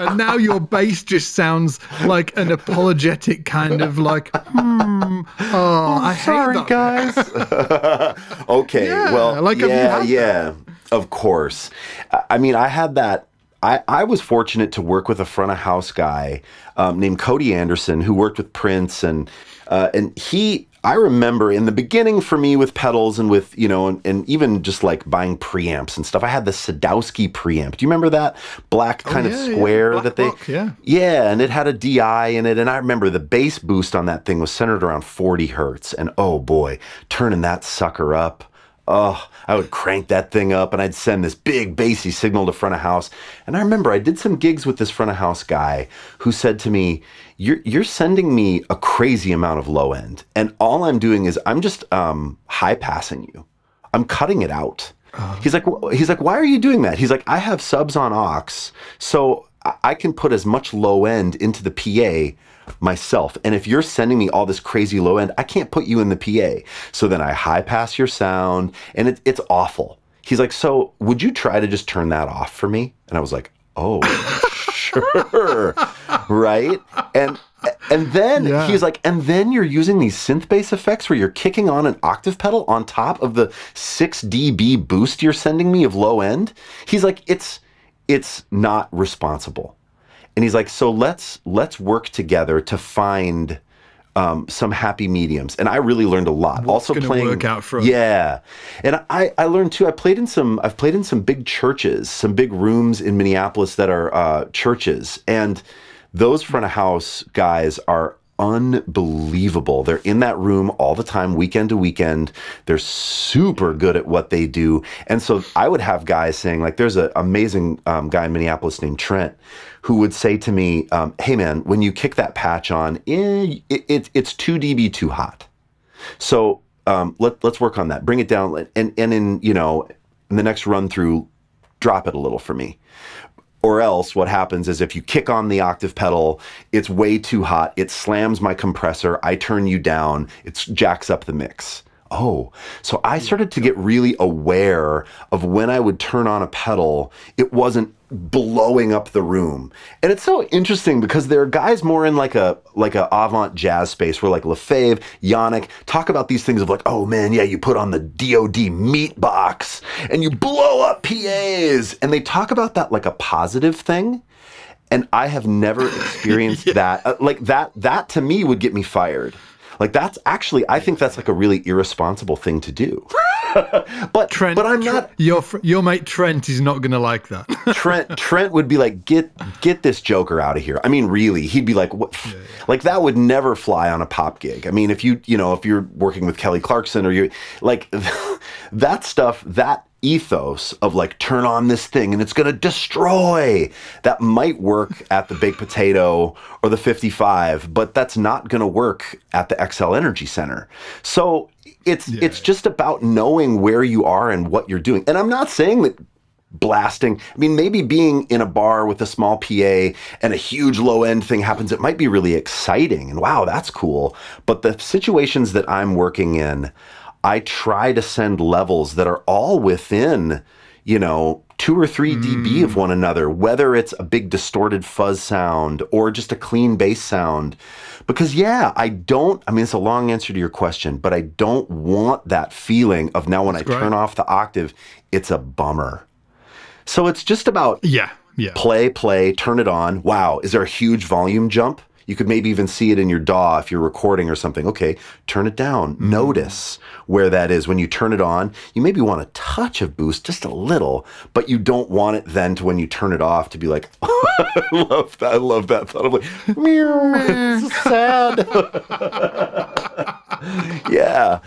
and now your bass just sounds like an apologetic kind of like, hmm, oh, I hate Sorry, that. guys. okay. Yeah, well, like, have yeah, had yeah. Of course. I- I mean, I had that. I, I was fortunate to work with a front of house guy um, named Cody Anderson who worked with Prince and uh, and he I remember in the beginning for me with pedals and with you know and, and even just like buying preamps and stuff I had the Sadowski preamp. Do you remember that black oh, kind Oh, yeah, of yeah, square black that they yeah. yeah, and it had a DI in it. And I remember the bass boost on that thing was centered around 40 hertz. And oh boy, turning that sucker up. Oh, I would crank that thing up and I'd send this big bassy signal to front of house. And I remember I did some gigs with this front of house guy who said to me, You're you're sending me a crazy amount of low end. And all I'm doing is I'm just um high passing you. I'm cutting it out. He's like, he's like, why are you doing that? He's like, I have subs on aux, so I can put as much low end into the PA myself. And if you're sending me all this crazy low end, I can't put you in the PA. So then I high pass your sound, and it, it's awful. He's like, so would you try to just turn that off for me? And I was like, oh, sure, right? And and then Yeah. he's like, and then you're using these synth bass effects where you're kicking on an octave pedal on top of the 6 dB boost you're sending me of low end. He's like, it's it's not responsible. And he's like, so let's let's work together to find um, some happy mediums. And I really learned a lot. also playing work out for yeah, and I I learned too. I played in some. I've played in some big churches, some big rooms in Minneapolis that are uh, churches, and those front of house guys are unbelievable. They're in that room all the time, weekend to weekend. They're super good at what they do. And so I would have guys saying, like, there's an amazing um, guy in Minneapolis named Trent who would say to me, um, "Hey man, when you kick that patch on, eh, it, it, it's two dB too hot." So um, let let's work on that. Bring it down, and and in you know in the next run through, drop it a little for me. Or else, what happens is if you kick on the octave pedal, it's way too hot. It slams my compressor. I turn you down. It jacks up the mix. Oh, so I started to get really aware of when I would turn on a pedal, it wasn't blowing up the room. And it's so interesting because there are guys more in like a like a avant jazz space where like Lefebvre, Janek talk about these things of like, oh man, yeah, you put on the DOD meat box and you blow up PAs. And they talk about that like a positive thing. And I have never experienced that. Uh, like that that to me would get me fired. Like that's actually I think that's like a really irresponsible thing to do. but Trent, but I'm not Your fr- your mate Trent is not going to like that. Trent Trent would be like, get get this Joker out of here. I mean, really, he'd be like, what? Like that would never fly on a pop gig. I mean, if you you know if you're working with Kelly Clarkson or you like that stuff, that ethos of like turn on this thing and it's going to destroy that might work at the baked potato or the 55 but that's not going to work at the Xcel Energy Center so it's it's just about knowing where you are and what you're doing and i'm not saying that blasting. I mean, maybe being in a bar with a small PA and a huge low end thing happens, it might be really exciting and wow, that's cool. But the situations that I'm working in, I try to send levels that are all within, you know, two or three dB hmm. of one another, whether it's a big distorted fuzz sound or just a clean bass sound. Because, yeah, I don't, I mean, it's a long answer to your question, but I don't want that feeling of now when I great. turn off the octave, it's a bummer. So it's just about yeah, yeah. play, play, turn it on. Wow, is there a huge volume jump? You could maybe even see it in your DAW if you're recording or something. Okay, turn it down. Mm-hmm. Notice where that is. When you turn it on, you maybe want a touch of boost, just a little, but you don't want it then to when you turn it off to be like, I love that. I love that thought of like, it's sad. yeah.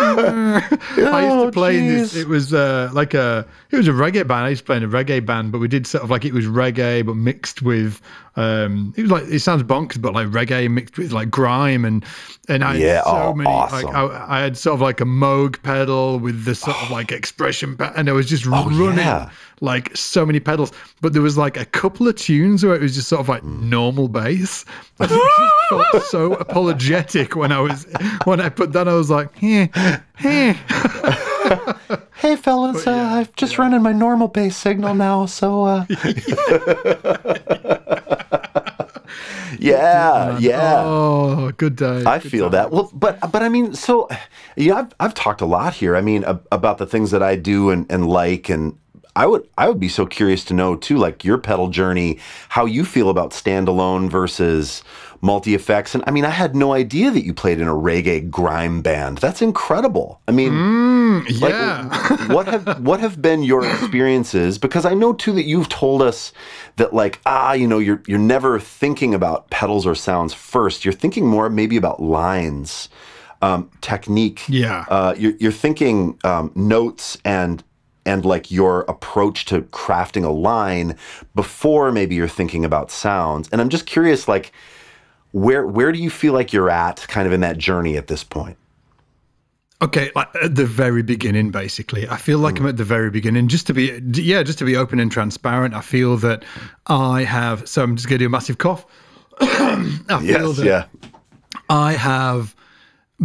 I used to Oh, play in this. It was uh, like a it was a reggae band. I used to play in a reggae band, but we did sort of like it was reggae, but mixed with um, it was like it sounds bonkers, but like reggae mixed with like grime and and I Yeah, had so oh, many awesome. like I, I had sort of like a Moog pedal with the sort of like expression, pa- and I was just running Oh, yeah. like so many pedals. But there was like a couple of tunes where it was just sort of like Hmm. normal bass. I just felt so apologetic when I was when I put that. I was like, eh, eh. Hey, fellas, uh, I've just run in my normal bass signal now, so. Uh... yeah, yeah. Oh, good day. I feel that. Well, but but I mean, so yeah, I've I've talked a lot here. I mean, ab- about the things that I do and, and like, and I would I would be so curious to know too, like your pedal journey, how you feel about standalone versus multi effects. And I mean, I had no idea that you played in a reggae grime band. That's incredible. I mean, like, yeah. what have what have been your experiences? Because I know too that you've told us that like ah, you know, you're you're never thinking about pedals or sounds first. You're thinking more maybe about lines, um, technique. Yeah. Uh, you're you're thinking um, notes and and like your approach to crafting a line before maybe you're thinking about sounds. And I'm just curious, like where where do you feel like you're at, kind of in that journey at this point? Okay, like at the very beginning, basically, I feel like hmm. I'm at the very beginning. Just to be, yeah, just to be open and transparent. I feel that I have. So I'm just going to do a massive cough. I feel Yes, that yeah. I have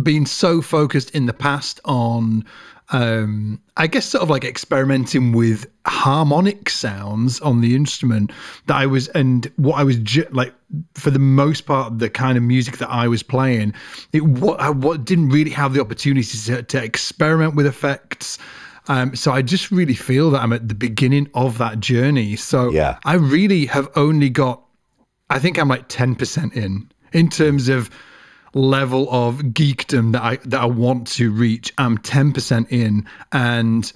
been so focused in the past on, um, I guess, sort of like experimenting with harmonic sounds on the instrument that I was, and what I was ju- like, for the most part, the kind of music that I was playing, it what I what didn't really have the opportunity to, to experiment with effects. Um, so I just really feel that I'm at the beginning of that journey. So Yeah. I really have only got I think I'm like 10% in in terms of level of geekdom that I that I want to reach. I'm 10% in and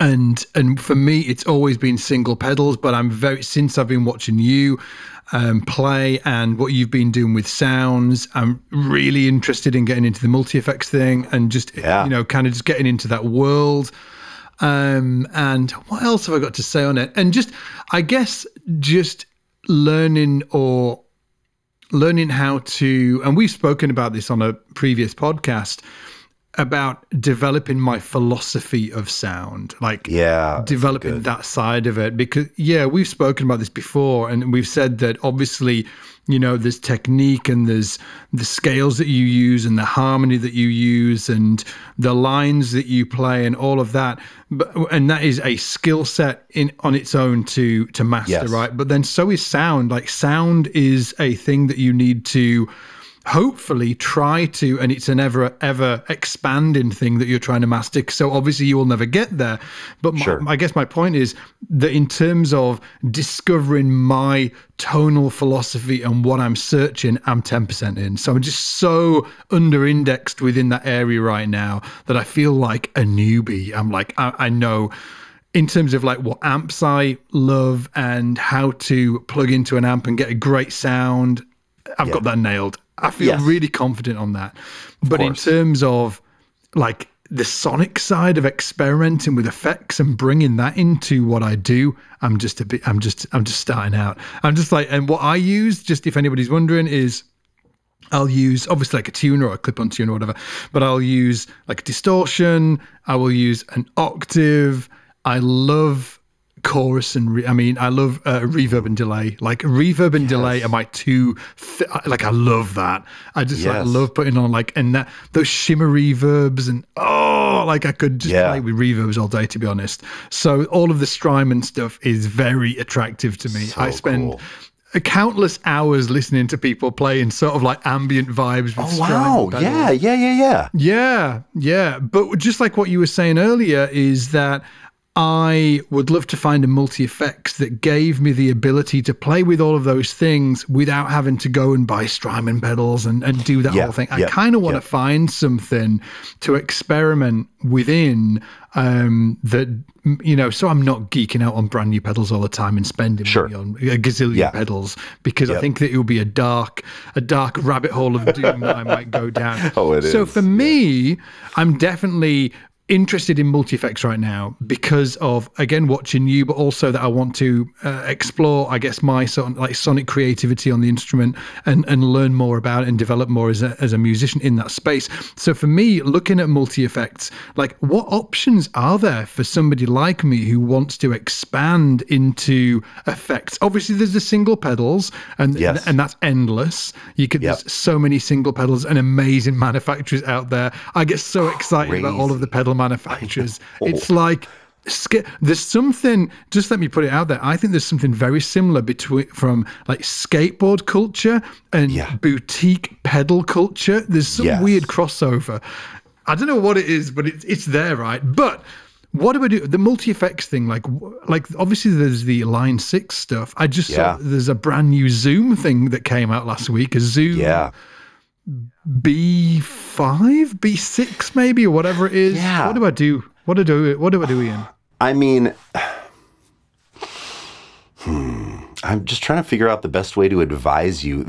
and and for me it's always been single pedals but i'm very since i've been watching you um, play and what you've been doing with sounds i'm really interested in getting into the multi effects thing and just Yeah. you know kind of just getting into that world um, and what else have I got to say on it? And just, I guess, just learning or learning how to, and we've spoken about this on a previous podcast about developing my philosophy of sound, like Yeah. developing good. that side of it because yeah we've spoken about this before and we've said that obviously you know there's technique and there's the scales that you use and the harmony that you use and the lines that you play and all of that but and that is a skill set in on its own to to master Yes. right but then so is sound like sound is a thing that you need to hopefully try to and it's an ever ever expanding thing that you're trying to master so obviously you will never get there but my, Sure. I guess my point is that in terms of discovering my tonal philosophy and what I'm searching, I'm 10% in. So I'm just so under indexed within that area right now that I feel like a newbie. I'm like, I, I know in terms of like what amps I love and how to plug into an amp and get a great sound. I've got that nailed. I feel Yes. really confident on that. But in terms of like the sonic side of experimenting with effects and bringing that into what I do, I'm just a bit. I'm just. I'm just starting out. I'm just like, and what I use, just if anybody's wondering, is I'll use obviously like a tuner or a clip-on tuner or whatever, but I'll use like a distortion. I will use an octave. I love chorus and re- I mean I love uh, reverb and delay. Like reverb and delay are my two. Th- like I love that. I just like love putting on like and that those shimmer reverbs and oh like I could just Yeah. play with reverbs all day to be honest. So all of the Strymon stuff is very attractive to me. So I spend cool. countless hours listening to people playing sort of like ambient vibes with Oh, wow. Yeah, yeah, yeah, yeah. Yeah, yeah. But just like what you were saying earlier, is that I would love to find a multi effects that gave me the ability to play with all of those things without having to go and buy Strymon pedals and, and do that Yeah, whole thing. I yeah, kind of want to yeah. find something to experiment within um, that, you know, so I'm not geeking out on brand new pedals all the time and spending Sure. money on a gazillion pedals because I think that it will be a dark, a dark rabbit hole of doom that I might go down. Oh, it so is. for me, I'm definitely interested in multi effects right now because of again watching you but also that I want to uh, explore I guess my sort of like sonic creativity on the instrument and and learn more about it and develop more as a, as a musician in that space so for me looking at multi effects like what options are there for somebody like me who wants to expand into effects obviously there's the single pedals and Yes. and that's endless you could Yep. there's so many single pedals and amazing manufacturers out there. I get so excited about all of the pedal manufacturers. Oh. It's like there's something. Just let me put it out there. I think there's something very similar between from like skateboard culture and Yeah. boutique pedal culture. There's some Yes. weird crossover. I don't know what it is, but it's it's there, right? But what do I do? The multi effects thing, like, like obviously there's the Line Six stuff. I just Yeah. saw there's a brand new Zoom thing that came out last week. A Zoom Yeah. B5, B6 maybe, or whatever it is. Yeah. What do I do? What do I do? What do I do, Ian? I mean, hmm, I'm just trying to figure out the best way to advise you.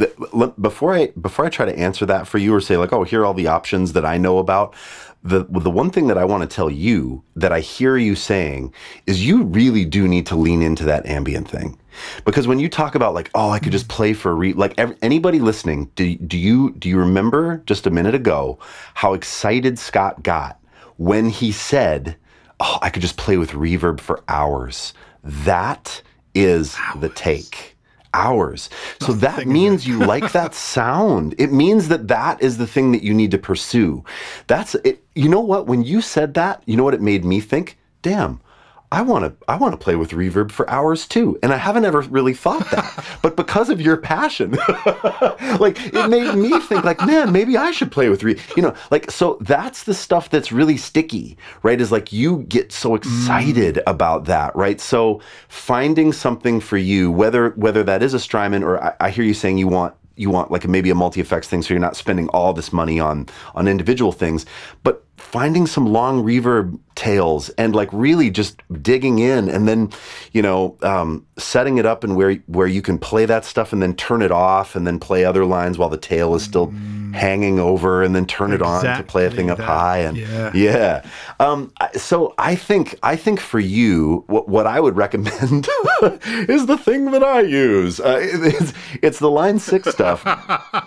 Before I before I try to answer that for you or say like, oh, here are all the options that I know about. The the one thing that I want to tell you that I hear you saying is you really do need to lean into that ambient thing. Because when you talk about like, oh, I could just play for a re like ev- anybody listening, do do you do you remember just a minute ago how excited Scott got when he said, "Oh, I could just play with reverb for hours." That is the take. Hours. So that means you like that sound. It means that that is the thing that you need to pursue. That's it. You know what? When you said that, you know what it made me think? Damn. I want to I want to play with reverb for hours too. And I haven't ever really thought that. but because of your passion, like it made me think like, man, maybe I should play with re you know, like so that's the stuff that's really sticky, right? Is like you get so mm. excited about that, right? So finding something for you, whether whether that is a Strymon or I, I hear you saying you want you want like maybe a multi effects thing so you're not spending all this money on on individual things. But finding some long reverb tails and like really just digging in and then you know um, setting it up and where where you can play that stuff and then turn it off and then play other lines while the tail is still hanging over and then turn it on to play a thing up that. high and Yeah. yeah. Um, so I think I think for you, what, what I would recommend is the thing that I use. Uh, it's, it's the Line Six stuff.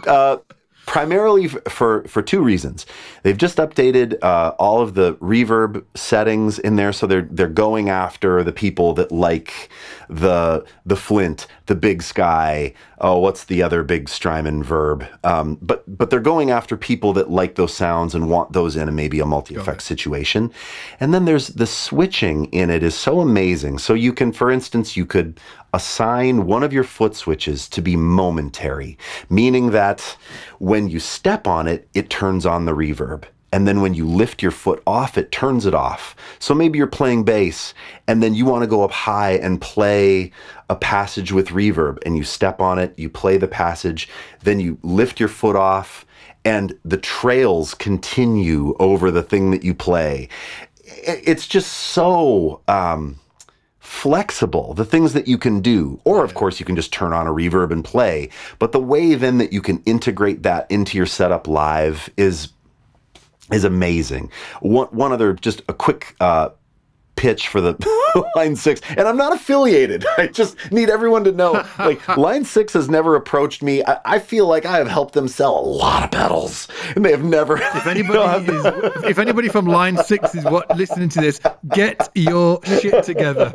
Uh, primarily for for two reasons. They've just updated uh, all of the reverb settings in there, so they're they're going after the people that like the the Flint, the Big Sky. Oh, what's the other big Strymon verb? Um, but but they're going after people that like those sounds and want those in a maybe a multi effect situation. And then there's the switching in it is so amazing. So you can, for instance, you could assign one of your foot switches to be momentary, meaning that when you step on it, it turns on the reverb. And then when you lift your foot off, it turns it off. So maybe you're playing bass and then you want to go up high and play a passage with reverb and you step on it, you play the passage, then you lift your foot off and the trails continue over the thing that you play. It's just so um, flexible, the things that you can do. Or, of course, you can just turn on a reverb and play. But the way then that you can integrate that into your setup live is is amazing. One, one other, just a quick uh, pitch for the Line Six, and I'm not affiliated. I just need everyone to know, like Line Six has never approached me. I, I feel like I have helped them sell a lot of pedals, and they have never. If anybody is, if anybody from Line Six is what listening to this, get your shit together.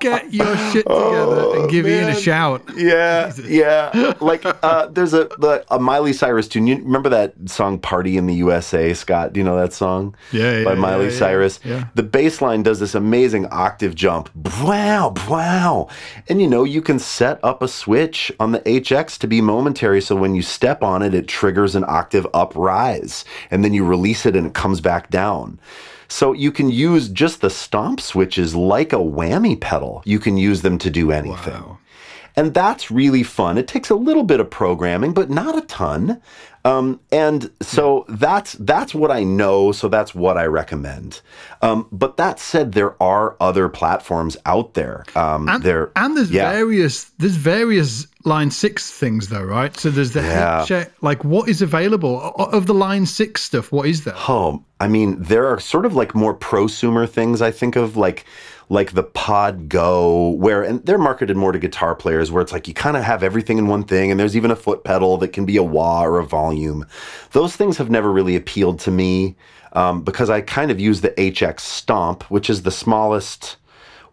get your shit together and give Ian a shout. Yeah, yeah. Like uh, there's a the, a Miley Cyrus tune. You remember that song "Party in the USA"? Scott, do you know that song? Yeah, yeah, by Miley yeah, yeah, Cyrus. yeah. The bass line does this amazing octave jump. Wow, wow. And you know you can set up a switch on the HX to be momentary, so when you step on it, it triggers an octave up rise, and then you release it and it comes back down. So you can use just the stomp switches like a whammy pedal. You can use them to do anything. Wow. And that's really fun. It takes a little bit of programming, but not a ton. Um, and so that's that's what I know. So that's what I recommend. Um, but that said, there are other platforms out there. Um, And, there and there's yeah. various there's various line six things though, right? So there's the Yeah. HX, like what is available of the line six stuff? What is there? Oh, I mean, there are sort of like more prosumer things I think of, like like the Pod Go, where and they're marketed more to guitar players, where it's like you kind of have everything in one thing, and there's even a foot pedal that can be a wah or a volume. Those things have never really appealed to me um, because I kind of use the HX Stomp, which is the smallest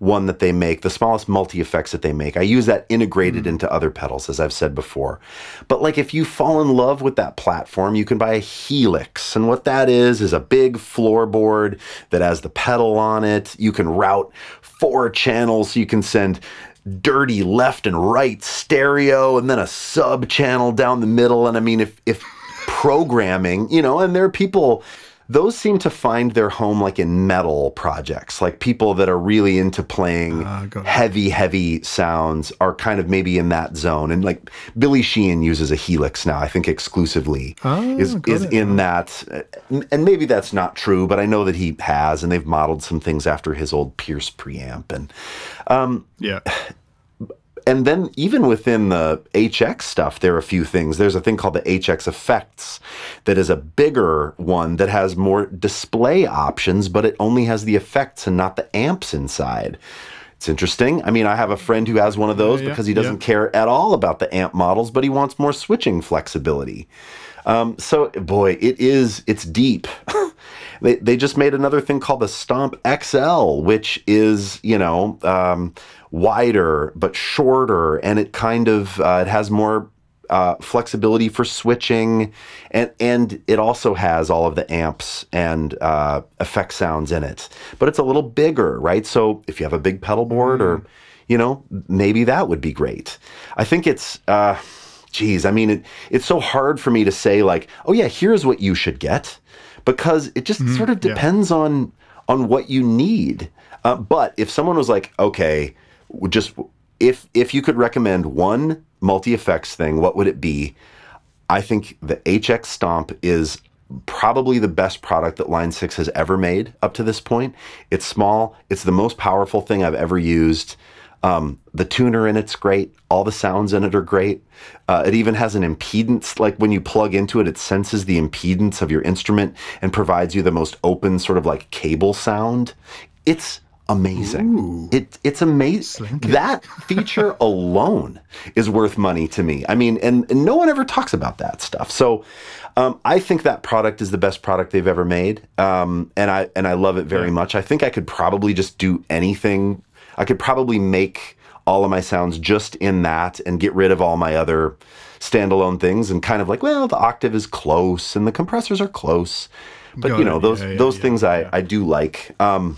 one that they make, the smallest multi effects that they make. I use that integrated hmm. into other pedals, as I've said before. But like if you fall in love with that platform, you can buy a Helix. And what that is, is a big floorboard that has the pedal on it. You can route four channels so you can send dirty left and right stereo and then a sub channel down the middle. And I mean, if, if programming, you know, and there are people those seem to find their home like in metal projects like people that are really into playing it. heavy heavy sounds are kind of maybe in that zone and like billy sheehan uses a helix now i think exclusively Oh, is, is it. in that uh, and maybe that's not true but i know that he has and they've modeled some things after his old Pearce preamp and Yeah. And then even within the HX stuff, there are a few things. There's a thing called the HX Effects that is a bigger one that has more display options, but it only has the effects and not the amps inside. It's interesting. I mean, I have a friend who has one of those Yeah, because he doesn't yeah. care at all about the amp models, but he wants more switching flexibility. Um, so, boy, it is, it's deep. they, they just made another thing called the Stomp XL, which is, you know, um, wider but shorter, and it kind of, uh, it has more uh, flexibility for switching, and and it also has all of the amps and uh, effect sounds in it. But it's a little bigger, right? So if you have a big pedal board, or you know, maybe that would be great. I think it's. Uh, Geez, I mean, it, it's so hard for me to say like, oh yeah, here's what you should get, because it just sort of yeah. depends on on what you need. Uh, but if someone was like, okay, just if if you could recommend one multi effects thing, what would it be? I think the HX Stomp is probably the best product that Line 6 has ever made up to this point. It's small, it's the most powerful thing I've ever used. Um, the tuner in it's great. All the sounds in it are great. Uh, it even has an impedance. Like when you plug into it, it senses the impedance of your instrument and provides you the most open, sort of like cable sound. It's amazing. It it's amazing. That feature alone is worth money to me. I mean, and, and no one ever talks about that stuff. So um, I think that product is the best product they've ever made, um, and I and I love it very much. I think I could probably just do anything. I could probably make all of my sounds just in that and get rid of all my other standalone things and kind of like, well, the octave is close and the compressors are close, but Got you know it. those Yeah, yeah, those yeah, things I I do like. Um,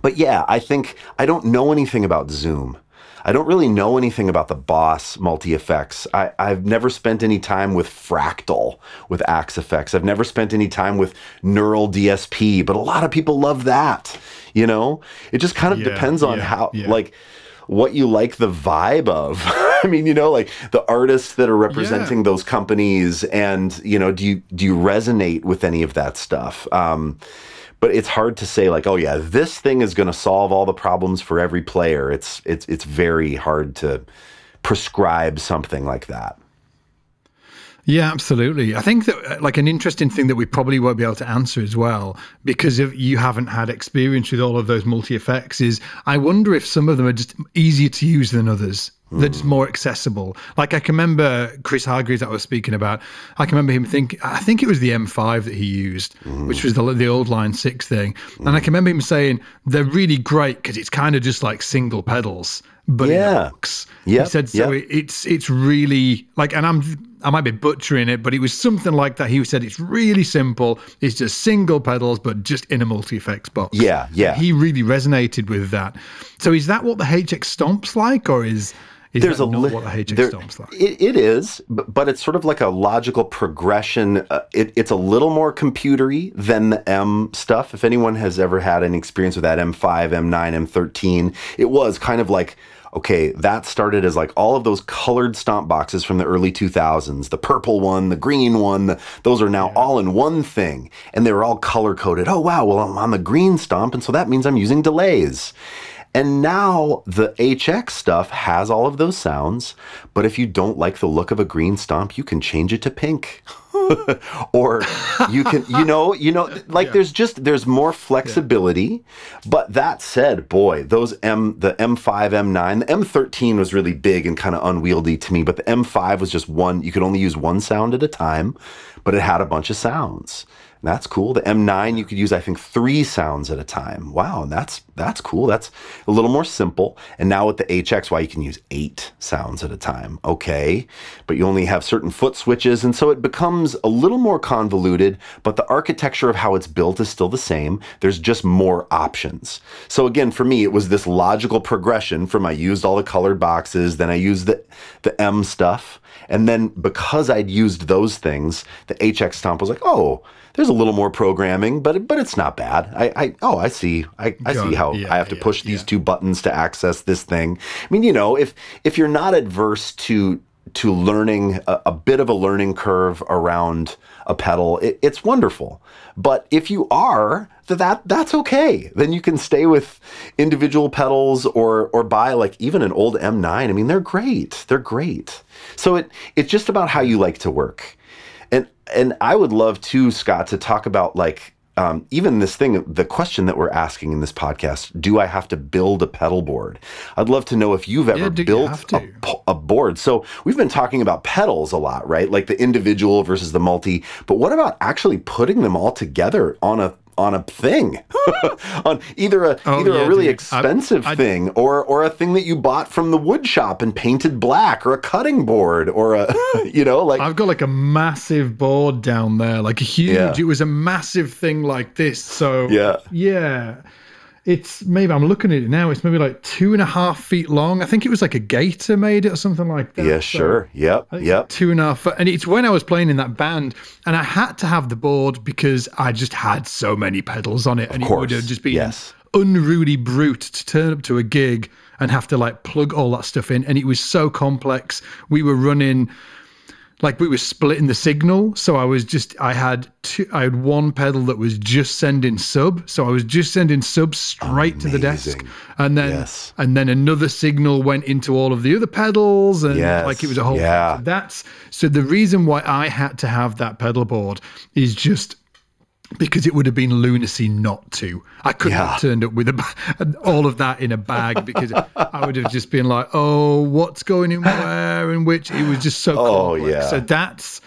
but yeah, I think I don't know anything about Zoom. I don't really know anything about the Boss multi effects. I, I've never spent any time with Fractal with Axe-Fx. I've never spent any time with Neural DSP, but a lot of people love that. You know, it just kind of Yeah, depends on yeah, how, yeah. like, what you like the vibe of. I mean, you know, like the artists that are representing those companies, and you know, do you do you resonate with any of that stuff? Um, but it's hard to say like, oh yeah, this thing is going to solve all the problems for every player. It's it's it's very hard to prescribe something like that. Yeah, absolutely. I think that uh, like an interesting thing that we probably won't be able to answer as well because of you haven't had experience with all of those multi effects is I wonder if some of them are just easier to use than others. They're just hmm. more accessible. Like I can remember Chris Hargreaves that I was speaking about. I can remember him think I think it was the M5 that he used, hmm. which was the the old Line Six thing. Hmm. And I can remember him saying they're really great because it's kind of just like single pedals, but in Yeah. a box. Yep, He said so. yep. It, it's it's really like, and I'm I might be butchering it, but it was something like that. He said it's really simple. It's just single pedals, but just in a multi effects box. Yeah, yeah. He really resonated with that. So is that what the HX Stomp's like, or is Is there's that a not li- what a HX there- Stomp's like? It, it is, but, but it's sort of like a logical progression. Uh, it, it's a little more computery than the M stuff. If anyone has ever had any experience with that M5, M9, M13, it was kind of like okay, that started as like all of those colored stomp boxes from the early 2000s the purple one, the green one, the, those are now all in one thing. And they were all color coded. Oh, wow, well, I'm on the green stomp. And so that means I'm using delays. And now the HX stuff has all of those sounds, but if you don't like the look of a green stomp, you can change it to pink. or you can you know you know like there's just there's more flexibility. But that said boy those m the m5 m9 the m13 was really big and kind of unwieldy to me but the m5 was just one you could only use one sound at a time but it had a bunch of sounds that's cool. The M9 you could use I think 3 sounds at a time. Wow, that's that's cool. That's a little more simple. And now with the HXY you can use 8 sounds at a time. Okay. But you only have certain foot switches and so it becomes a little more convoluted, but the architecture of how it's built is still the same. There's just more options. So again, for me it was this logical progression from I used all the colored boxes, then I used the the M stuff, and then because I'd used those things, the HX stomp was like, "Oh, there's a little more programming, but but it's not bad. I, I oh I see I, I see how Yeah, I have to yeah, push these yeah. two buttons to access this thing. I mean, you know, if if you're not adverse to to learning a, a bit of a learning curve around a pedal, it, it's wonderful. But if you are, th- that that's okay. Then you can stay with individual pedals or or buy like even an old M9. I mean, they're great. They're great. So it it's just about how you like to work. And I would love too, Scott, to talk about like um, even this thing, the question that we're asking in this podcast: Do I have to build a pedal board? I'd love to know if you've ever you built have a, to? a board. So we've been talking about pedals a lot, right? Like the individual versus the multi. But what about actually putting them all together on a on a thing, on either a Oh, either yeah, a really dude. I- expensive I- thing or or a thing that you bought from the wood shop and painted black, or a cutting board, or a you know like I've got like a massive board down there, like a huge. Yeah. It was a massive thing like this. So Yeah. yeah. It's maybe I'm looking at it now. It's maybe like two and a half feet long. I think it was like a gator made it or something like that. yeah, So sure, yep, yep. Two and a half. foot- And it's when I was playing in that band, and I had to have the board because I just had so many pedals on it, and it would have just been yes. unruly brute to turn up to a gig and have to like plug all that stuff in. And it was so complex. We were running like we were splitting the signal so i was just i had two i had one pedal that was just sending sub so i was just sending sub straight to the desk and then Yes. and then another signal went into all of the other pedals and Yes. like it was a whole Yeah. that's so the reason why i had to have that pedal board is just because it would have been lunacy not to. I couldn't Yeah. have turned up with a, all of that in a bag because I would have just been like, "Oh, what's going in where and which." It was just so Oh, complex. yeah. So that's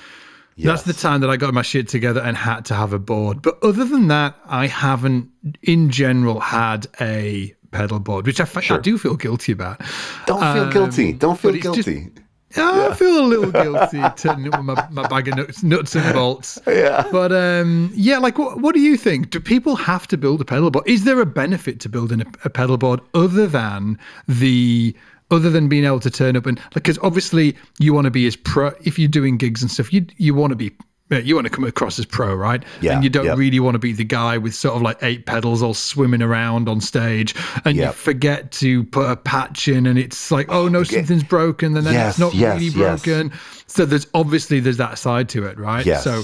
that's the time that I got my shit together and had to have a board. But other than that, I haven't, in general, had a pedal board, which I, fi- I do feel guilty about. Don't feel guilty. Um, Don't feel guilty. just- guilty. I feel a little guilty turning up with my, my bag of nuts, nuts and bolts. Yeah. But um, yeah, like what, what do you think? Do people have to build a pedal board? Is there a benefit to building a, a pedal board other than the other than being able to turn up and because obviously you want to be as pro if you're doing gigs and stuff, you you want to be you want to come across as pro, right? Yeah, And you don't yep. really want to be the guy with sort of like eight pedals all swimming around on stage and you forget to put a patch in and it's like, oh no, something's broken and then Yes, it's not yes, really yes. broken. So there's obviously there's that side to it, right? Yes. So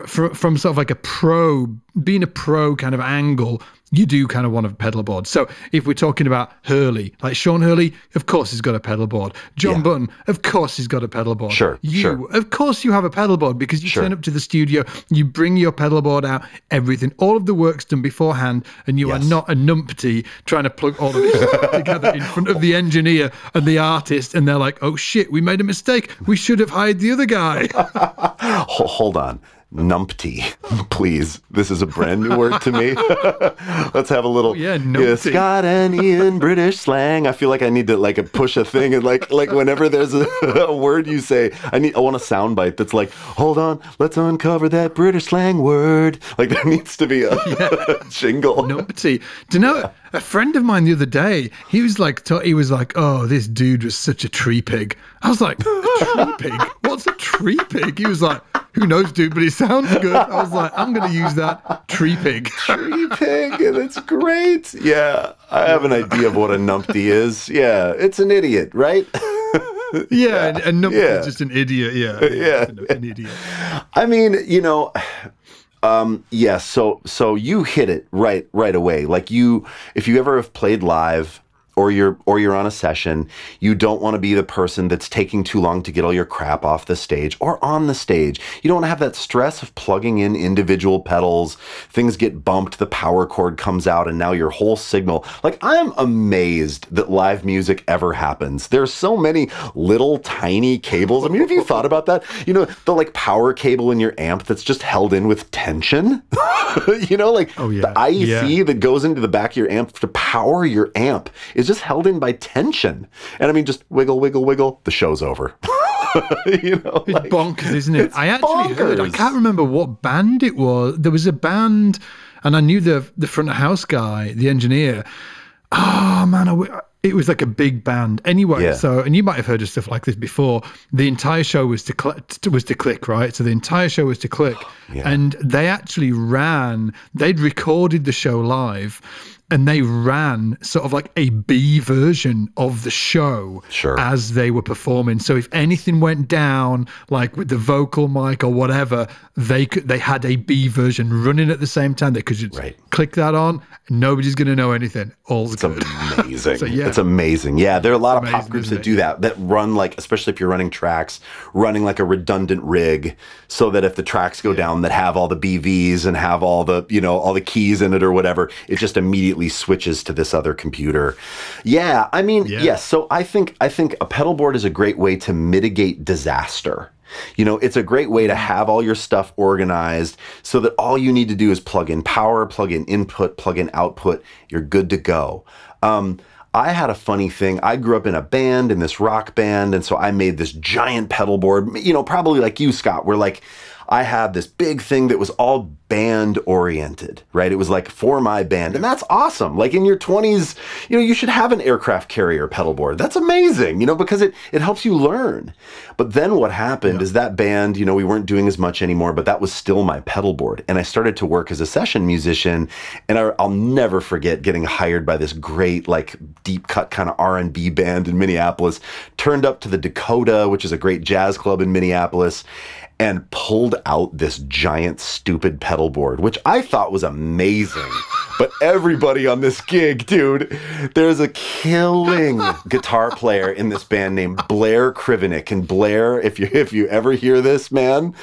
f- fr- from sort of like a pro, being a pro kind of angle, you do kind of want a pedal board. So if we're talking about Hurley, like Sean Hurley, of course he's got a pedal board. John Yeah. Button, of course he's got a pedal board. Sure, You, sure. of course you have a pedal board because you Sure. turn up to the studio, you bring your pedal board out, everything, all of the work's done beforehand, and you Yes. are not a numpty trying to plug all of it together in front of the engineer and the artist, and they're like, "Oh shit, we made a mistake. We should have hired the other guy." Hold on. Numpty, please. This is a brand new word to me. Let's have a little. Oh, yeah, Yeah, numpty. Scandinavian British slang. I feel like I need to like push a thing and like like whenever there's a, a word you say, I need I want a soundbite that's like, hold on, let's uncover that British slang word. Like there needs to be a jingle. numpty. Do you know a friend of mine the other day? He was like, he was like, oh, this dude was such a tree pig. I was like, a tree pig? What's a tree pig? He was like, who knows, dude? But it sounds good. I was like, I'm gonna use that tree pig. tree pig, and it's great. Yeah, I have an idea of what a numpty is. Yeah, it's an idiot, right? Yeah, and, and numpty yeah. is just an idiot. Yeah, Yeah. just an, an idiot. I mean, you know, um, yeah. So, so you hit it right, right away. Like you, if you ever have played live. Or you're or you're on a session, you don't want to be the person that's taking too long to get all your crap off the stage or on the stage. You don't want to have that stress of plugging in individual pedals, things get bumped, the power cord comes out, and now your whole signal. Like I'm amazed that live music ever happens. There's so many little tiny cables. I mean, have you thought about that? You know, the like power cable in your amp that's just held in with tension. you know, like Oh, yeah. the IEC Yeah. that goes into the back of your amp to power your amp is just held in by tension. And I mean, just wiggle, wiggle, wiggle. The show's over. you know, It's bonkers, isn't it? I actually heard. I can't remember what band it was. There was a band, and I knew the the front of house guy, the engineer. Oh man, I it was like a big band. Anyway, Yeah. so and you might have heard of stuff like this before. The entire show was to cl- was to click, right? So the entire show was to click, Yeah. and they actually ran. They'd recorded the show live. And they ran sort of like a B version of the show Sure. as they were performing. So if anything went down, like with the vocal mic or whatever, they could they had a B version running at the same time. They could just Right. click that on. Nobody's going to know anything. All's It's good. amazing. So, yeah. It's amazing. Yeah, there are a lot of pop groups that do that, that run like, especially if you're running tracks, running like a redundant rig so that if the tracks go down that have all the BVs and have all the, you know, all the keys in it or whatever, it just immediately switches to this other computer. Yeah, I mean, Yeah. yes. So I think I think a pedal board is a great way to mitigate disaster. You know, it's a great way to have all your stuff organized so that all you need to do is plug in power, plug in input, plug in output. You're good to go. Um, I had a funny thing. I grew up in a band, in this rock band, and so I made this giant pedal board. You know, probably like you, Scott, where like I had this big thing that was all band oriented, right? It was like for my band. And that's awesome. Like in your 20s, you know, you should have an aircraft carrier pedal board. That's amazing, you know, because it it helps you learn. But then what happened is that band, you know, we weren't doing as much anymore, but that was still my pedal board. And I started to work as a session musician, and I, I'll never forget getting hired by this great like deep cut kind of R&B band in Minneapolis. Turned up to the Dakota, which is a great jazz club in Minneapolis and pulled out this giant stupid pedal board, which I thought was amazing. But everybody on this gig, dude, there's a killing guitar player in this band named Blair Krivenik. And Blair, if you if you ever hear this, man,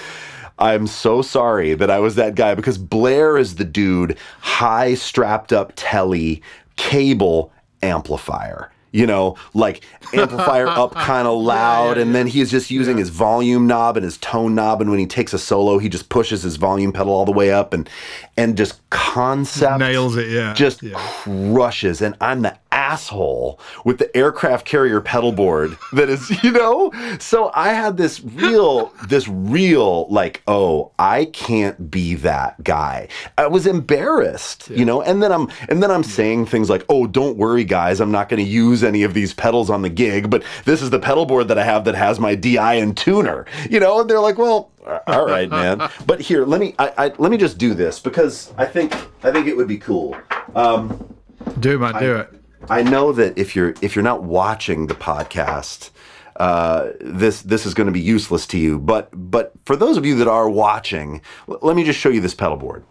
I'm so sorry that I was that guy because Blair is the dude, high strapped up telly, cable amplifier. You know, like amplifier up kind of loud, and then he's just using his volume knob and his tone knob. And when he takes a solo, he just pushes his volume pedal all the way up, and and just concept Nails it, yeah. just Yeah. crushes. And I'm the asshole with the aircraft carrier pedal board that is, you know. So I had this real, this real like, oh, I can't be that guy. I was embarrassed, you know. And then I'm, and then I'm saying things like, oh, don't worry, guys, I'm not going to use any of these pedals on the gig, but this is the pedal board that I have that has my DI and tuner, you know. And they're like, well. All right, man. But here, let me I, I let me just do this because I think I think it would be cool. Um, Do man. Do it. I know that if you're if you're not watching the podcast, uh, this this is going to be useless to you. But but for those of you that are watching, let me just show you this pedal board.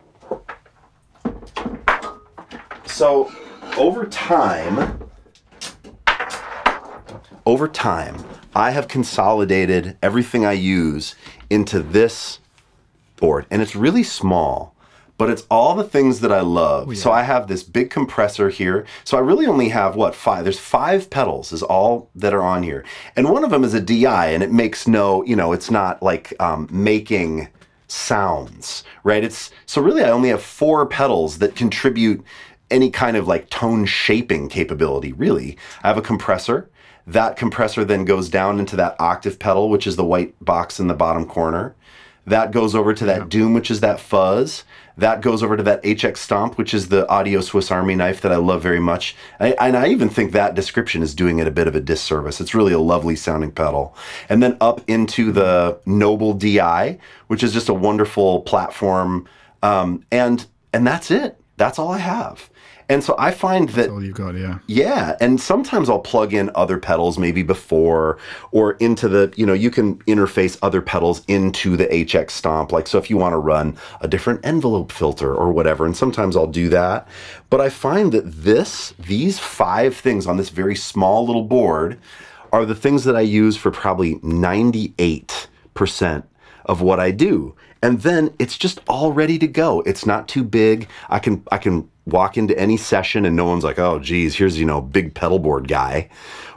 So over time, over time, I have consolidated everything I use into this board, and it's really small, but it's all the things that I love. So I have this big compressor here. So I really only have what five? There's five pedals is all that are on here, and one of them is a DI, and it makes no, you know, it's not like um, making sounds, right? It's so really I only have four pedals that contribute any kind of like tone shaping capability, really. I have a compressor. That compressor then goes down into that octave pedal, which is the white box in the bottom corner. That goes over to that Doom, which is that fuzz. That goes over to that HX Stomp, which is the audio Swiss Army knife that I love very much. I, and I even think that description is doing it a bit of a disservice. It's really a lovely sounding pedal. And then up into the Noble DI, which is just a wonderful platform. Um, and and that's it. That's all I have. And so I find that That's all you've got, yeah. yeah, and sometimes I'll plug in other pedals maybe before or into the, you know, you can interface other pedals into the HX Stomp. Like, so if you want to run a different envelope filter or whatever, and sometimes I'll do that. But I find that this, these five things on this very small little board are the things that I use for probably 98% of what I do. And then it's just all ready to go. It's not too big. I can I can walk into any session and no one's like, oh geez, here's you know big pedal board guy,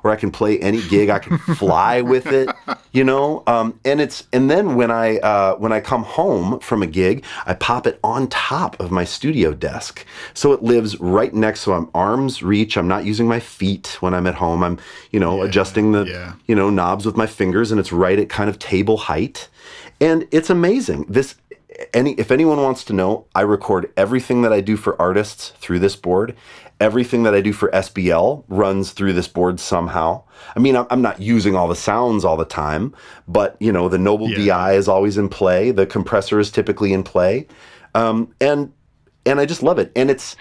or I can play any gig. I can fly with it, you know. Um, and it's and then when I uh, when I come home from a gig, I pop it on top of my studio desk, so it lives right next. So I'm arm's reach. I'm not using my feet when I'm at home. I'm you know adjusting the yeah. you know knobs with my fingers, and it's right at kind of table height and it's amazing. This any if anyone wants to know, I record everything that I do for artists through this board. Everything that I do for SBL runs through this board somehow. I mean, I'm not using all the sounds all the time, but you know, the Noble Yeah. DI is always in play. The compressor is typically in play, um, and and I just love it. And it's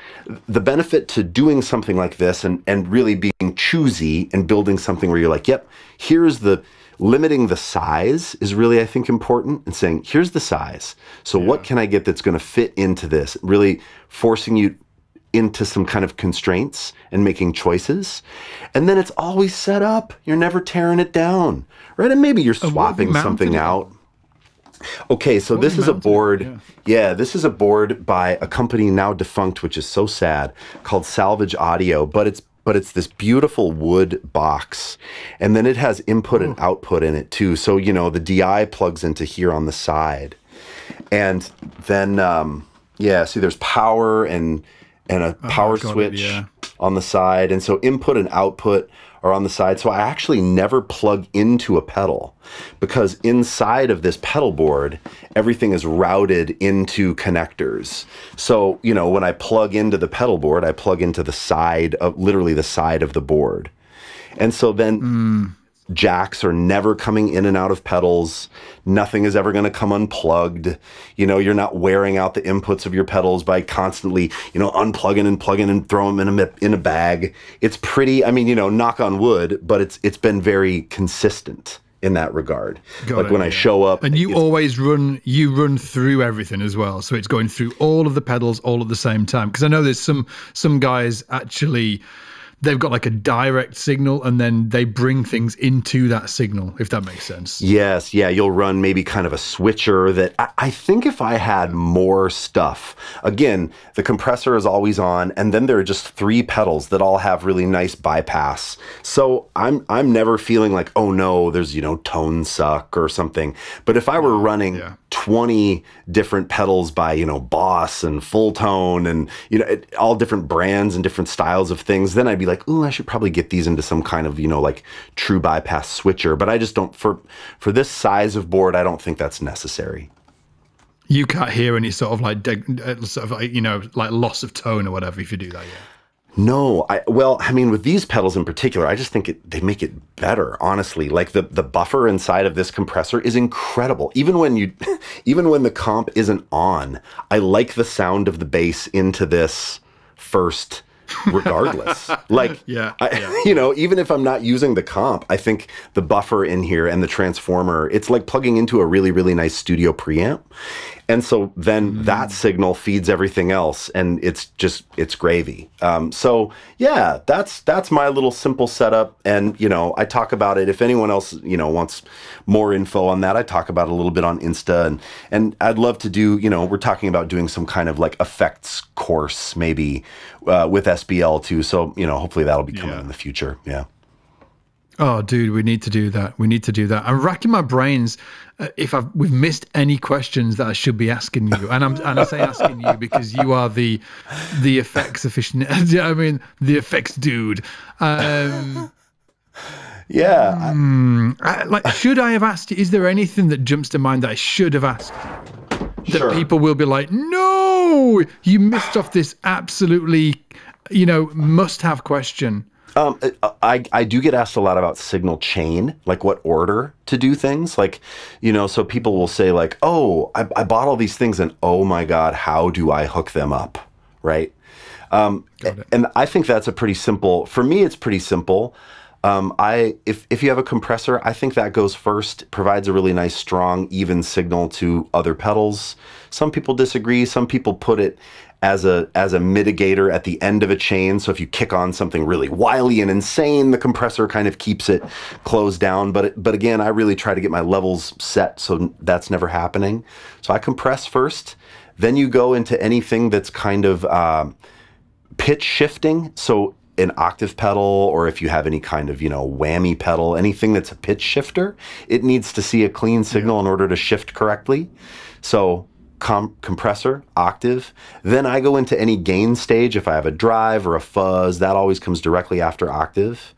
the benefit to doing something like this and and really being choosy and building something where you're like, yep, here's the limiting the size is really I think important and saying, here's the size. So what can I get that's going to fit into this? Really forcing you into some kind of constraints and making choices. And then it's always set up. You're never tearing it down. Right? And maybe you're what have you swapping something out. Okay, so this is a board. Yeah. Yeah. this is a board by a company now defunct, which is so sad, called Salvage Audio. But it's but it's this beautiful wood box, and then it has input and output in it too. So you know the DI plugs into here on the side, and then um, yeah, see there's power and and a power got it, switch yeah. on the side. And so input and output are on the side. So I actually never plug into a pedal because inside of this pedal board, everything is routed into connectors. So, you know, when I plug into the pedal board, I plug into the side of literally the side of the board. And so then hmm. Jacks are never coming in and out of pedals. Nothing is ever going to come unplugged. You know, you're not wearing out the inputs of your pedals by constantly, you know, unplugging and plugging and throwing them in a in a bag. It's pretty. I mean, you know, knock on wood, but it's it's been very consistent in that regard. Got like it, when I show up, And you always run you run through everything as well, so it's going through all of the pedals all at the same time. Because I know there's some some guys actually they've got like a direct signal and then they bring things into that signal, if that makes sense. Yes, yeah, you'll run maybe kind of a switcher that I, I think if I had more stuff, again, the compressor is always on, and then there are just three pedals that all have really nice bypass. So I'm I'm never feeling like, oh no, there's you know tone suck or something. But if I were running yeah. 20 different pedals by you know boss and Fulltone and you know it, all different brands and different styles of things then i'd be like ooh i should probably get these into some kind of you know like true bypass switcher but i just don't for for this size of board i don't think that's necessary You can't hear any sort of like uh, sort of like you know like loss of tone or whatever if you do that. Yeah. No, I well, I mean, with these pedals in particular, I just think it they make it better. Honestly, like the the buffer inside of this compressor is incredible. Even when you, even when the comp isn't on, I like the sound of the bass into this first, regardless. like, Yeah, I, you know, even if I'm not using the comp, I think the buffer in here and the transformer, it's like plugging into a really really nice studio preamp. And so then that signal feeds everything else, and it's just it's gravy. Um, so yeah, that's that's my little simple setup, and you know I talk about it. If anyone else you know wants more info on that, I talk about it a little bit on Insta, and and I'd love to do you know we're talking about doing some kind of like effects course maybe uh, with SBL too. So you know hopefully that'll be coming Yeah. in the future. Yeah. Oh, dude, we need to do that. We need to do that. I'm racking my brains if I've we've missed any questions that I should be asking you, and I'm and I say asking you because you are the the effects aficionado. I mean, the effects dude. Um, yeah. Hmm, I, like, should I have asked? Is there anything that jumps to mind that I should have asked? That Sure. people will be like, no, you missed off this absolutely, you know, must-have question. Um, I, I do get asked a lot about signal chain, like what order to do things. Like, you know, so people will say, like, oh, I, I bought all these things and oh my God, how do I hook them up? Right. Um, and I think that's a pretty simple, for me, it's pretty simple. Um, I if if you have a compressor, I think that goes first. Provides a really nice, strong, even signal to other pedals. Some people disagree. Some people put it as a as a mitigator at the end of a chain. So if you kick on something really wily and insane, the compressor kind of keeps it closed down. But it, but again, I really try to get my levels set so that's never happening. So I compress first. Then you go into anything that's kind of um, pitch shifting. So an octave pedal, or if you have any kind of, you know, whammy pedal, anything that's a pitch shifter, it needs to see a clean signal in order to shift correctly. So com- compressor, octave. Then I go into any gain stage. If I have a drive or a fuzz, that always comes directly after octave.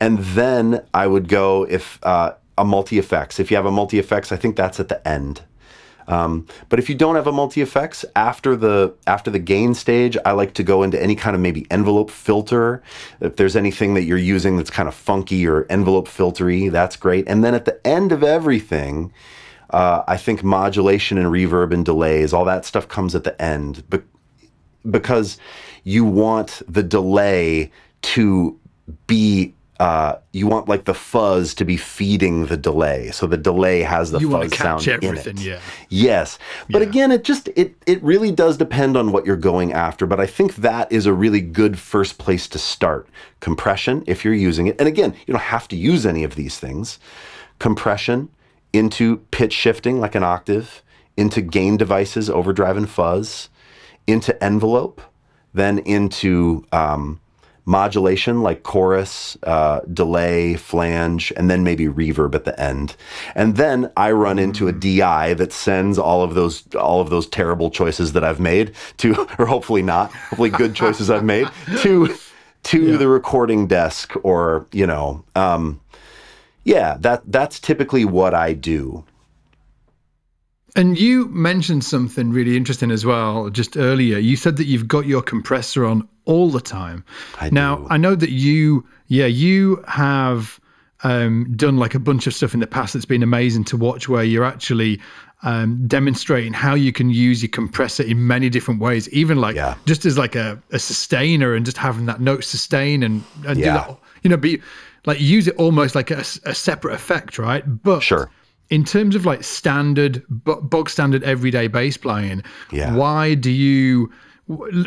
And then I would go if uh, a multi effects. If you have a multi effects, I think that's at the end. Um, but if you don't have a multi effects after the after the gain stage, I like to go into any kind of maybe envelope filter. If there's anything that you're using that's kind of funky or envelope filtery, that's great. And then at the end of everything, uh, I think modulation and reverb and delays, all that stuff comes at the end, be- because you want the delay to be. Uh, you want like the fuzz to be feeding the delay, so the delay has the You fuzz want to catch sound everything, in it. yeah. Yes. But Yeah. again, it just it it really does depend on what you're going after, but I think that is a really good first place to start. Compression if you're using it. And again, you don't have to use any of these things. Compression into pitch shifting like an octave, into gain devices, overdrive and fuzz, into envelope, then into um, modulation like chorus, uh, delay, flange, and then maybe reverb at the end. And then I run into a DI that sends all of those all of those terrible choices that I've made to, or hopefully not, hopefully good choices I've made to to the recording desk or you know. Um, yeah, that that's typically what I do. And you mentioned something really interesting as well just earlier. You said that you've got your compressor on all the time. I now, do. I know that you, yeah, you have um, done like a bunch of stuff in the past that's been amazing to watch where you're actually um, demonstrating how you can use your compressor in many different ways, even like Yeah. just as like a, a sustainer and just having that note sustain and, and do Yeah. that, you know, be like use it almost like a, a separate effect, right? But Sure. in terms of like standard bo- bog standard everyday bass playing Yeah. why do you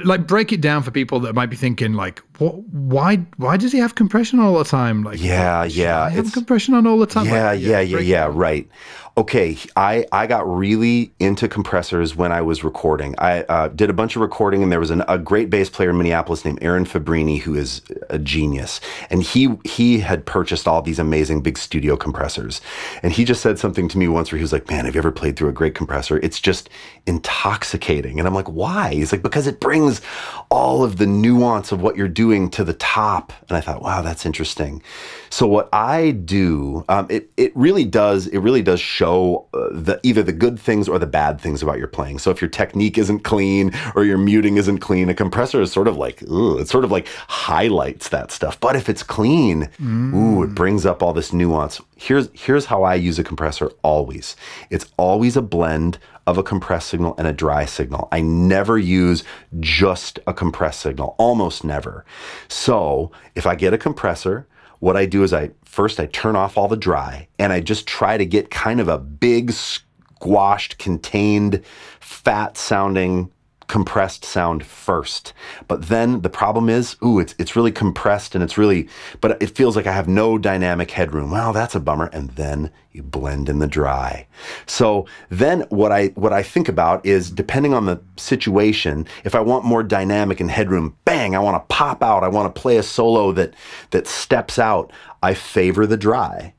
like break it down for people that might be thinking like why why does he have compression all the time like Yeah, yeah, I have compression on all the time Yeah, Like, yeah, yeah, break yeah, right. Okay, I I got really into compressors when I was recording. I uh, did a bunch of recording, and there was an, a great bass player in Minneapolis named Aaron Fabrini, who is a genius, and he he had purchased all these amazing big studio compressors, and he just said something to me once where he was like, "Man, have you ever played through a great compressor? It's just intoxicating." And I'm like, "Why?" He's like, "Because it brings all of the nuance of what you're doing to the top." And I thought, "Wow, that's interesting." So what I do, um, it it really does it really does show uh, the either the good things or the bad things about your playing. So if your technique isn't clean or your muting isn't clean, a compressor is sort of like ooh, it sort of like highlights that stuff. But if it's clean, ooh, it brings up all this nuance. Here's here's how I use a compressor always. It's always a blend of a compressed signal and a dry signal. I never use just a compressed signal, almost never. So if I get a compressor, what I do is I first I turn off all the dry and I just try to get kind of a big squashed, contained, fat sounding compressed sound first. But then the problem is, ooh, it's it's really compressed and it's really but it feels like I have no dynamic headroom. Well, that's a bummer. And then you blend in the dry. So then what I what I think about is depending on the situation, if I want more dynamic and headroom, bang, I want to pop out, I want to play a solo that that steps out, I favor the dry.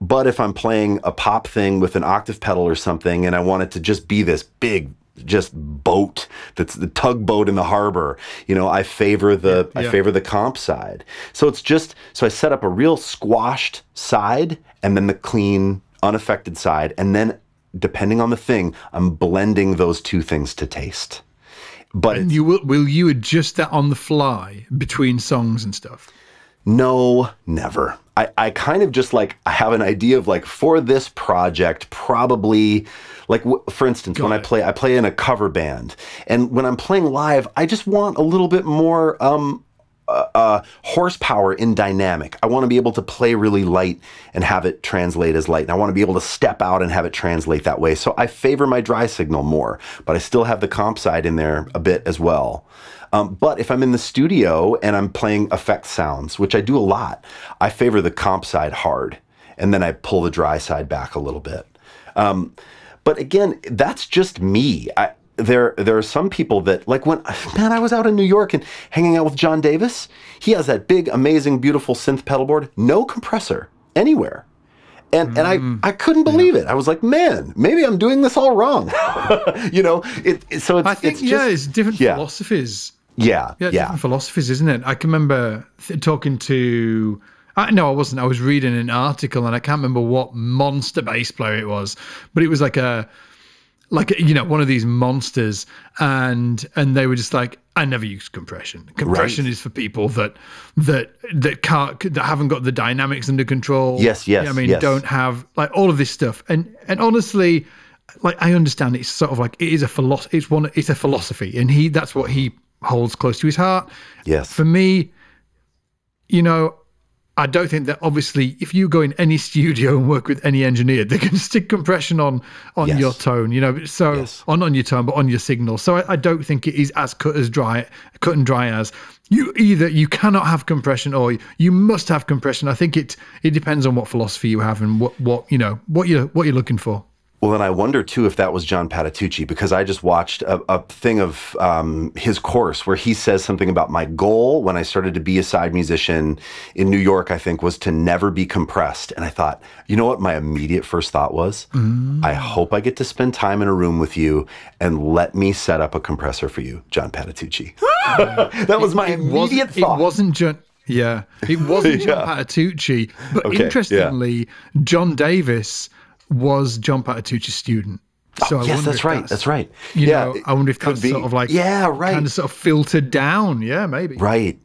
But if I'm playing a pop thing with an octave pedal or something and I want it to just be this big just boat that's the tugboat in the harbor. You know i favor the Yeah, i favor the comp side. So it's just so i set up a real squashed side and then the clean unaffected side. And then depending on the thing i'm blending those two things to taste. But it's, You will will you adjust that on the fly between songs and stuff? No, never. I, I kind of just like I have an idea of like for this project probably like w- for instance when I play I play in a cover band and when I'm playing live I just want a little bit more um uh, uh, horsepower in dynamic. I want to be able to play really light and have it translate as light. And I want to be able to step out and have it translate that way. So I favor my dry signal more, but I still have the comp side in there a bit as well. Um, but if I'm in the studio and I'm playing effect sounds, which I do a lot, I favor the comp side hard. And then I pull the dry side back a little bit. Um, but again, that's just me. I, there, there are some people that like when man, I was out in New York and hanging out with John Davis. He has that big, amazing, beautiful synth pedal board, no compressor anywhere. And, and I, mm. I couldn't believe it. I was like, man, maybe I'm doing this all wrong. you know, it, it- so it's, I think it's yeah, it's different yeah. philosophies. yeah, Yeah, yeah, different philosophies, isn't it? I can remember th- talking to. I, no, I wasn't. I was reading an article, and I can't remember what monster bass player it was, but it was like a, like a, you know, one of these monsters, and and they were just like, I never use compression. Compression Right. is for people that that that can't that haven't got the dynamics under control. Yes, You know yes, I mean, yes. don't have like all of this stuff, and and honestly, like I understand it's sort of like it is a philosophy. It's one. It's a philosophy, and he that's what he holds close to his heart. yes. For me, you know, I don't think that obviously if you go in any studio and work with any engineer, they can stick compression on on Yes. your tone, you know, so Yes. on on your tone, but on your signal. So I, I don't think it is as cut as dry, cut and dry as you either you cannot have compression or you must have compression. I think it it depends on what philosophy you have and what what you know what you what you're looking for. Well, and I wonder too if that was John Patitucci because I just watched a, a thing of um, his course where he says something about my goal when I started to be a side musician in New York. I think was to never be compressed, and I thought, you know what? My immediate first thought was, I hope I get to spend time in a room with you and let me set up a compressor for you, John Patitucci. that was my immediate wasn't, thought. It wasn't John. Yeah, it wasn't John Patitucci. But Okay, yeah. interestingly, John Davis was John Patitucci's student. So I Oh, yes, that's right. That's right. You yeah, know, I wonder if could that's be. sort of like yeah, right. kind of sort of filtered down. Yeah, maybe. Right.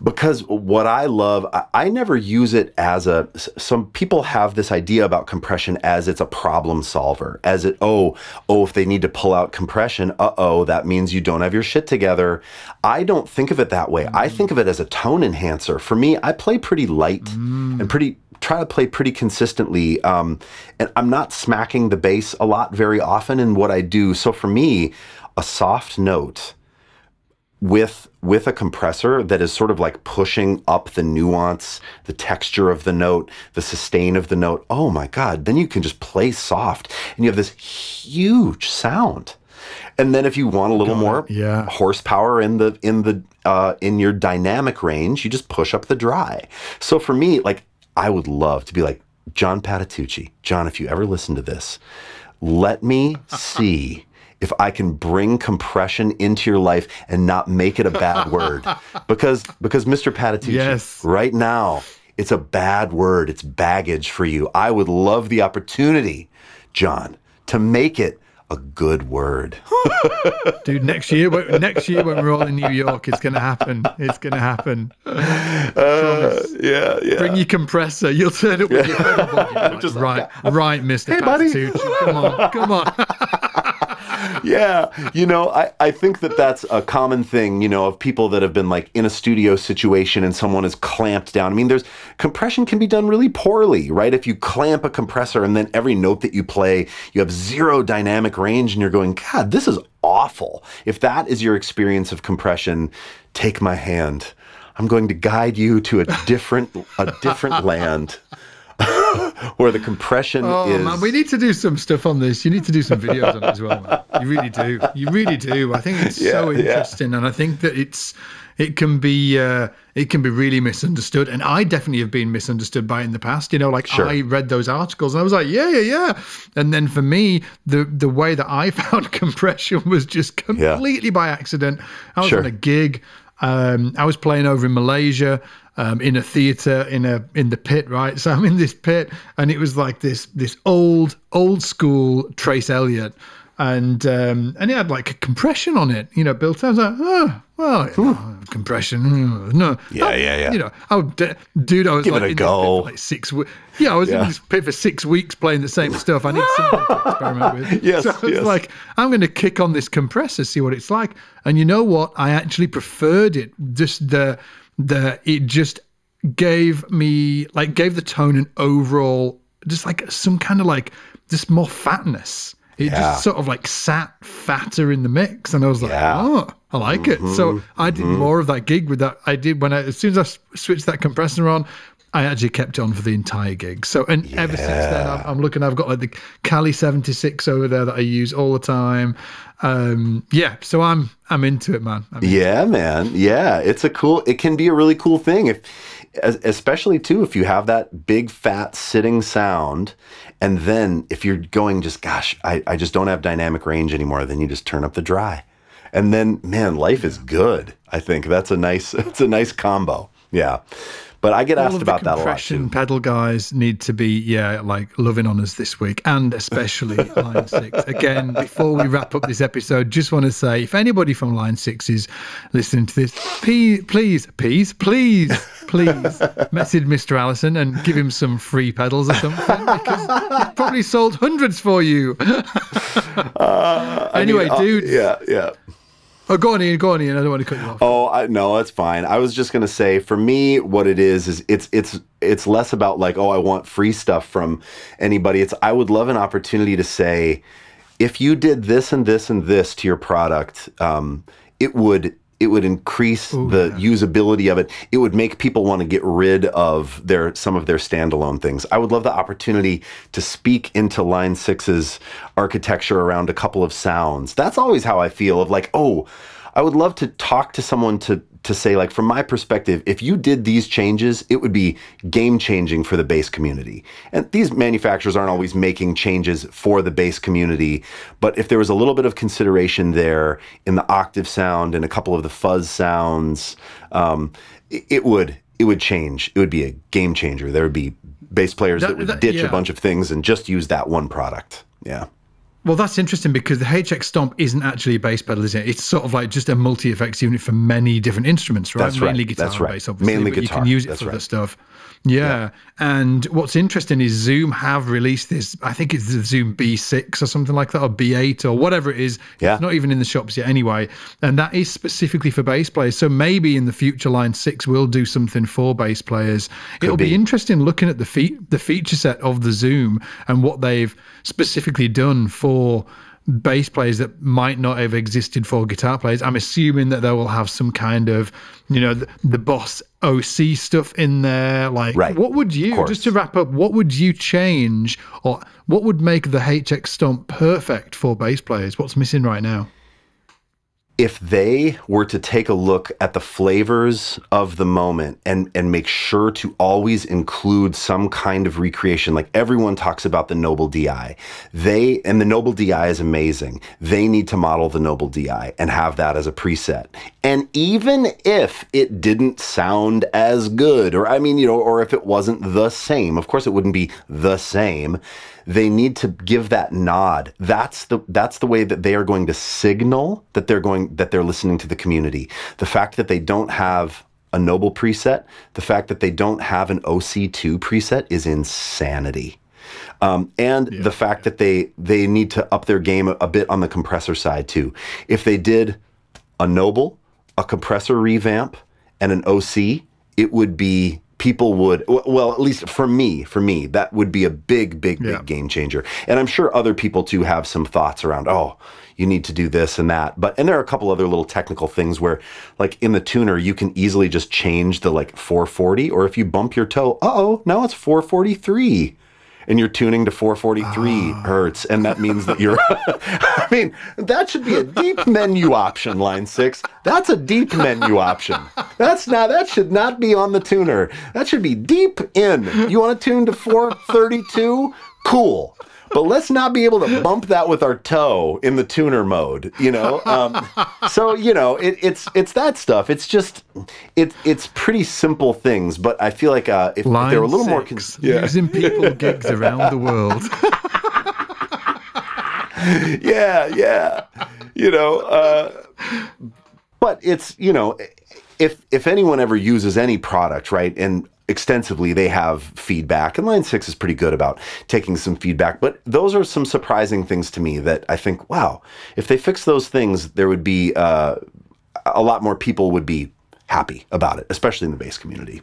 Because what I love, I, I never use it as a. Some people have this idea about compression as it's a problem solver, as it, oh, oh, if they need to pull out compression, uh oh, that means you don't have your shit together. I don't think of it that way. I think of it as a tone enhancer. For me, I play pretty light and pretty, try to play pretty consistently. Um, and I'm not smacking the bass a lot very often in what I do. So for me, a soft note with with a compressor that is sort of like pushing up the nuance, the texture of the note, the sustain of the note. Oh my god, then you can just play soft and you have this huge sound. And then if you want a little more yeah. horsepower in the in the uh, in your dynamic range, you just push up the dry. So for me, like I would love to be like John Patitucci. John, if you ever listen to this, let me see if I can bring compression into your life and not make it a bad word. Because because Mr. Patitucci, Yes. right now, it's a bad word. It's baggage for you. I would love the opportunity, John, to make it a good word. Dude, next year, when- next year when we're all in New York, it's gonna happen. It's gonna happen. Uh, yeah, yeah. Bring your compressor. You'll turn up with your pedal board. You'll be like, Just like right, right, Mister Hey, buddy. Come on, come on. yeah you know I, I think that that's a common thing you know of people that have been like in a studio situation and someone is clamped down. I mean there's compression can be done really poorly right? If you clamp a compressor and then every note that you play you have zero dynamic range and you're going god this is awful. If that is your experience of compression take my hand. I'm going to guide you to a different a different land where the compression Oh is man, we need to do some stuff on this. You need to do some videos on it as well, man. You really do. You really do. I think it's so Yeah, yeah. interesting, and I think that it's it can be uh, it can be really misunderstood, and I definitely have been misunderstood by it in the past. You know, like Sure. I read those articles and I was like, yeah, yeah, yeah, and then for me, the the way that I found compression was just completely by accident. I was Sure. on a gig. Um, I was playing over in Malaysia um, in a theater in a in the pit, right? So I'm in this pit, and it was like this this old old school Trace Elliot, and um, and it had like a compression on it, you know, built. I was like, oh, well, oh, compression, no, Yeah, I- yeah, yeah. You know, oh, d- dude, I was Give it like a in this pit go. for like six weeks. Yeah, I was Yeah. in this pit for six weeks playing the same stuff. I need something to experiment with. Yes, so I was yes. like, I'm going to kick on this compressor, see what it's like. And you know what? I actually preferred it. Just the the it just gave me like gave the tone an overall just like some kind of like just more fatness. It Yeah. just sort of like sat fatter in the mix, and I was like, Yeah. oh, I like it. So mm-hmm. I did mm-hmm. more of that gig with that. I did when I as soon as I switched that compressor on. I actually kept it on for the entire gig. So, and ever since then, I'm, I'm looking. I've got like the Cali 76 over there that I use all the time. Um, yeah, so I'm I'm into it, man. Yeah, man. Yeah, it's a cool. It can be a really cool thing if, especially too, if you have that big fat sitting sound, and then if you're going just, gosh, I, I just don't have dynamic range anymore. Then you just turn up the dry, and then man, life is good. I think that's a nice. It's a nice combo. Yeah, but I get all asked about that a lot too. pedal guys need to be yeah like loving on us this week and especially line six again before we wrap up this episode just want to say if anybody from line six is listening to this please please please please please message mr allison and give him some free pedals or something because he's probably sold hundreds for you I anyway mean, uh, dude yeah, yeah. Oh go on ian go on ian i don't want to cut you off Oh, I, no, that's fine. I was just gonna say, for me, what it is is it's it's it's less about like, oh, I want free stuff from anybody. It's I would love an opportunity to say, if you did this and this and this to your product, um, it would it would increase the usability of it. It would make people want to get rid of their some of their standalone things. I would love the opportunity to speak into Line 6's architecture around a couple of sounds. That's always how I feel of like, oh, I would love to talk to someone to to say like from my perspective, if you did these changes, it would be game changing for the bass community. And these manufacturers aren't always making changes for the bass community, but if there was a little bit of consideration there in the octave sound and a couple of the fuzz sounds, um, it, it would it would change. It would be a game changer. There would be bass players that, That- would that- ditch yeah. a bunch of things and just use that one product. Yeah. Well, that's interesting because the HX Stomp isn't actually a bass pedal, is it? It's sort of like just a multi effects unit for many different instruments, right? That's right. Mainly guitar That's and right. bass, obviously. Mainly but You can use it That's for other right. stuff. Yeah. And what's interesting is Zoom have released this, I think it's the Zoom B6 or something like that, or B8 or whatever it is. Yeah. It's not even in the shops yet anyway. And that is specifically for bass players. So maybe in the future, Line 6 will do something for bass players. It'll be. be. interesting looking at the fe- the feature set of the Zoom and what they've specifically done for bass players that might not have existed for guitar players. I'm assuming that they will have some kind of, you know, the, the Boss OC stuff in there. Like, Right. what would you, just to wrap up, what would you change or what would make the HX Stomp perfect for bass players? What's missing right now? If they were to take a look at the flavors of the moment and and make sure to always include some kind of recreation like everyone talks about the noble di they and the noble di is amazing. They need to model the noble di and have that as a preset. And even if it didn't sound as good or i mean you know or if it wasn't the same of course it wouldn't be the same they need to give that nod. That's the that's the way that they are going to signal that they're going that they're listening to the community. The fact that they don't have a noble preset the fact that they don't have an oc2 preset is insanity. Um, and the fact that they they need to up their game a, a bit on the compressor side too. If they did a noble a compressor revamp and an oc it would be people would well at least for me for me that would be a big big big Yeah. game changer. And i'm sure other people too have some thoughts around oh you need to do this and that. But and there are a couple other little technical things where like in the tuner you can easily just change the like 440 or if you bump your toe uh-oh now it's 443 and you're tuning to 443 Ah. hertz, and that means that you're. I mean, that should be a deep menu option. Line six. That's a deep menu option. That's not. That should not be on the tuner. That should be deep in. You want to tune to 432? Cool. But let's not be able to bump that with our toe in the tuner mode, you know. Um, so you know, it, it's it's that stuff. It's just it's it's pretty simple things. But I feel like uh, if, if they were a little more, six, con- yeah, using people gigs around the world. yeah, yeah, you know. Uh, but it's you know, if if anyone ever uses any product, right, and extensively they have feedback, and Line Six is pretty good about taking some feedback. But those are some surprising things to me that I think, wow, if they fix those things, there would be uh, a lot more people would be happy about it, especially in the bass community.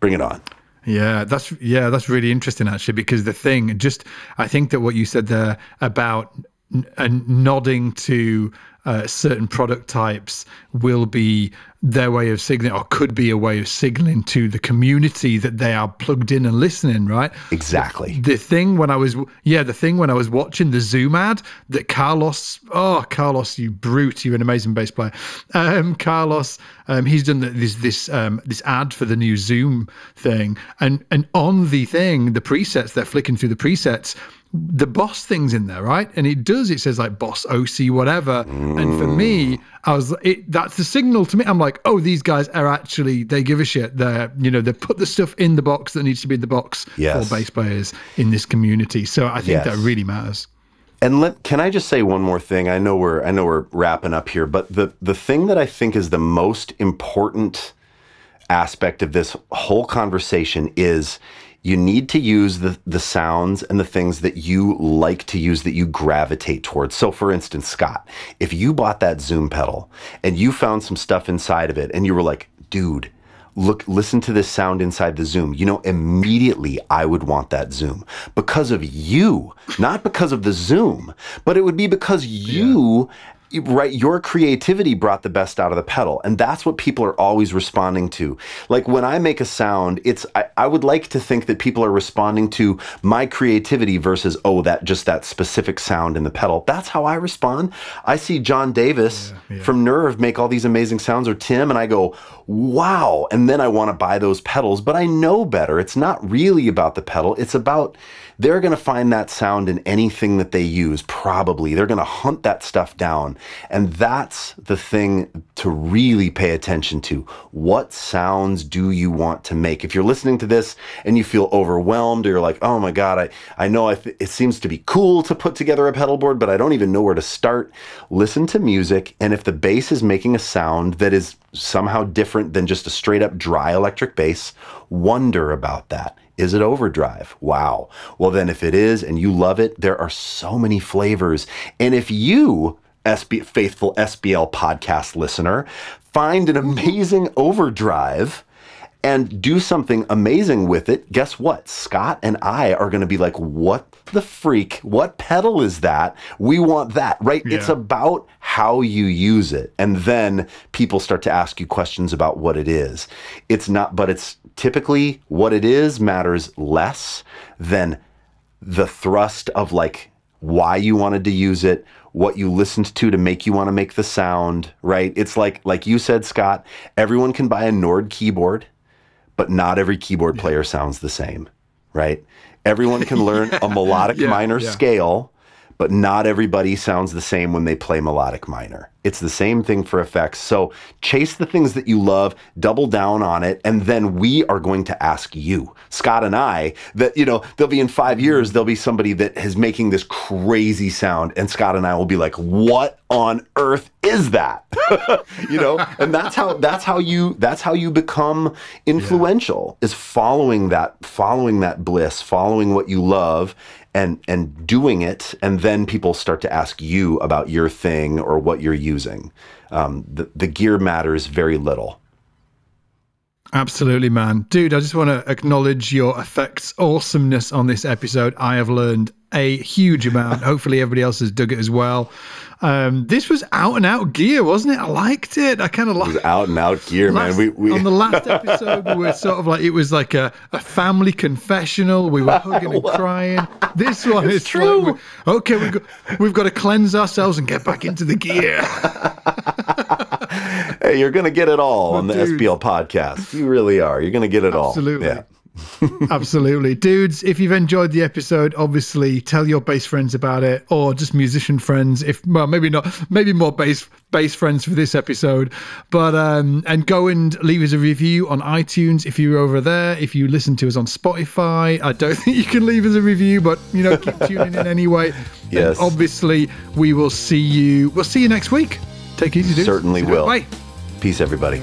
Bring it on. Yeah, that's yeah, that's really interesting actually because the thing just I think that what you said there about n- and nodding to uh, certain product types will be their way of signaling or could be a way of signaling to the community that they are plugged in and listening, right? Exactly. the thing when I was yeah the thing when I was watching the Zoom ad that Carlos oh Carlos you brute you're an amazing bass player um Carlos um he's done the, this this um this ad for the new Zoom thing and and on the thing the presets they're flicking through the presets the boss thing's in there right and it does it says like boss OC whatever and for me I was it that's the signal to me I'm like oh these guys are actually they give a shit they're you know they put the stuff in the box that needs to be in the box Yes. for bass players in this community. So I think that really matters. And let, can I just say one more thing? I know we're I know we're wrapping up here, but the the thing that I think is the most important aspect of this whole conversation is you need to use the the sounds and the things that you like to use that you gravitate towards. So for instance, Scott, if you bought that Zoom pedal and you found some stuff inside of it and you were like, "Dude, look listen to this sound inside the zoom you know immediately i would want that zoom because of you not because of the zoom but it would be because you right your creativity brought the best out of the pedal and that's what people are always responding to. Like when i make a sound it's i, I would like to think that people are responding to my creativity versus oh that just that specific sound in the pedal. That's how i respond. I see john davis from nerve make all these amazing sounds or tim and i go wow. And then i want to buy those pedals but i know better. It's not really about the pedal. It's about they're going to find that sound in anything that they use probably. They're going to hunt that stuff down. And that's the thing to really pay attention to. What sounds do you want to make? If you're listening to this and you feel overwhelmed or you're like oh my god i, I know I it seems to be cool to put together a pedal board but i don't even know where to start listen to music. And if the bass is making a sound that is somehow different than just a straight up dry electric bass wonder about that is it overdrive? Wow. Well, then, if it is and you love it, there are so many flavors. And if you, SB, faithful SBL podcast listener, find an amazing overdrive and do something amazing with it, guess what? Scott and I are going to be like, what the freak? What pedal is that? We want that, right? It's about how you use it. And then people start to ask you questions about what it is. It's not, but it's typically what it is matters less than the thrust of like why you wanted to use it, what you listened to to make you want to make the sound, right? It's like like you said, Scott, everyone can buy a Nord keyboard, but not every keyboard player sounds the same, right? Everyone can learn a melodic Yeah, minor yeah. scale, but not everybody sounds the same when they play melodic minor. It's the same thing for effects. So chase the things that you love, double down on it, and then we are going to ask you, Scott and I, that, you know, there'll be in five years, there'll be somebody that is making this crazy sound, and Scott and I will be like, what on earth is that? you know, and that's how that's how you that's how you become influential is following that following that bliss, following what you love and and doing it and then people start to ask you about your thing or what you're using um, the, the gear matters very little Absolutely, man. Dude, I just want to acknowledge your effects awesomeness on this episode. I have learned a huge amount. Hopefully, everybody else has dug it as well. Um, this was out and out gear, wasn't it? I liked it. I kind of liked it. Was Out and out gear, last, man. We, we... on the last episode, we were sort of like it was like a, a family confessional. We were hugging and crying. This one it's is true. Like, okay, we've got, we've got to cleanse ourselves and get back into the gear. hey, you're gonna get it all on the dude. SBL podcast. You really are. You're gonna get it Absolutely. all. Yeah. Absolutely. Dudes, if you've enjoyed the episode, obviously tell your bass friends about it or just musician friends if well maybe not maybe more bass bass friends for this episode. But um and go and leave us a review on iTunes if you're over there. If you listen to us on Spotify, I don't think you can leave us a review, but you know, keep tuning in anyway. Yes. And obviously we will see you we'll see you next week. Take it easy, dudes. Certainly will. Bye. Peace everybody.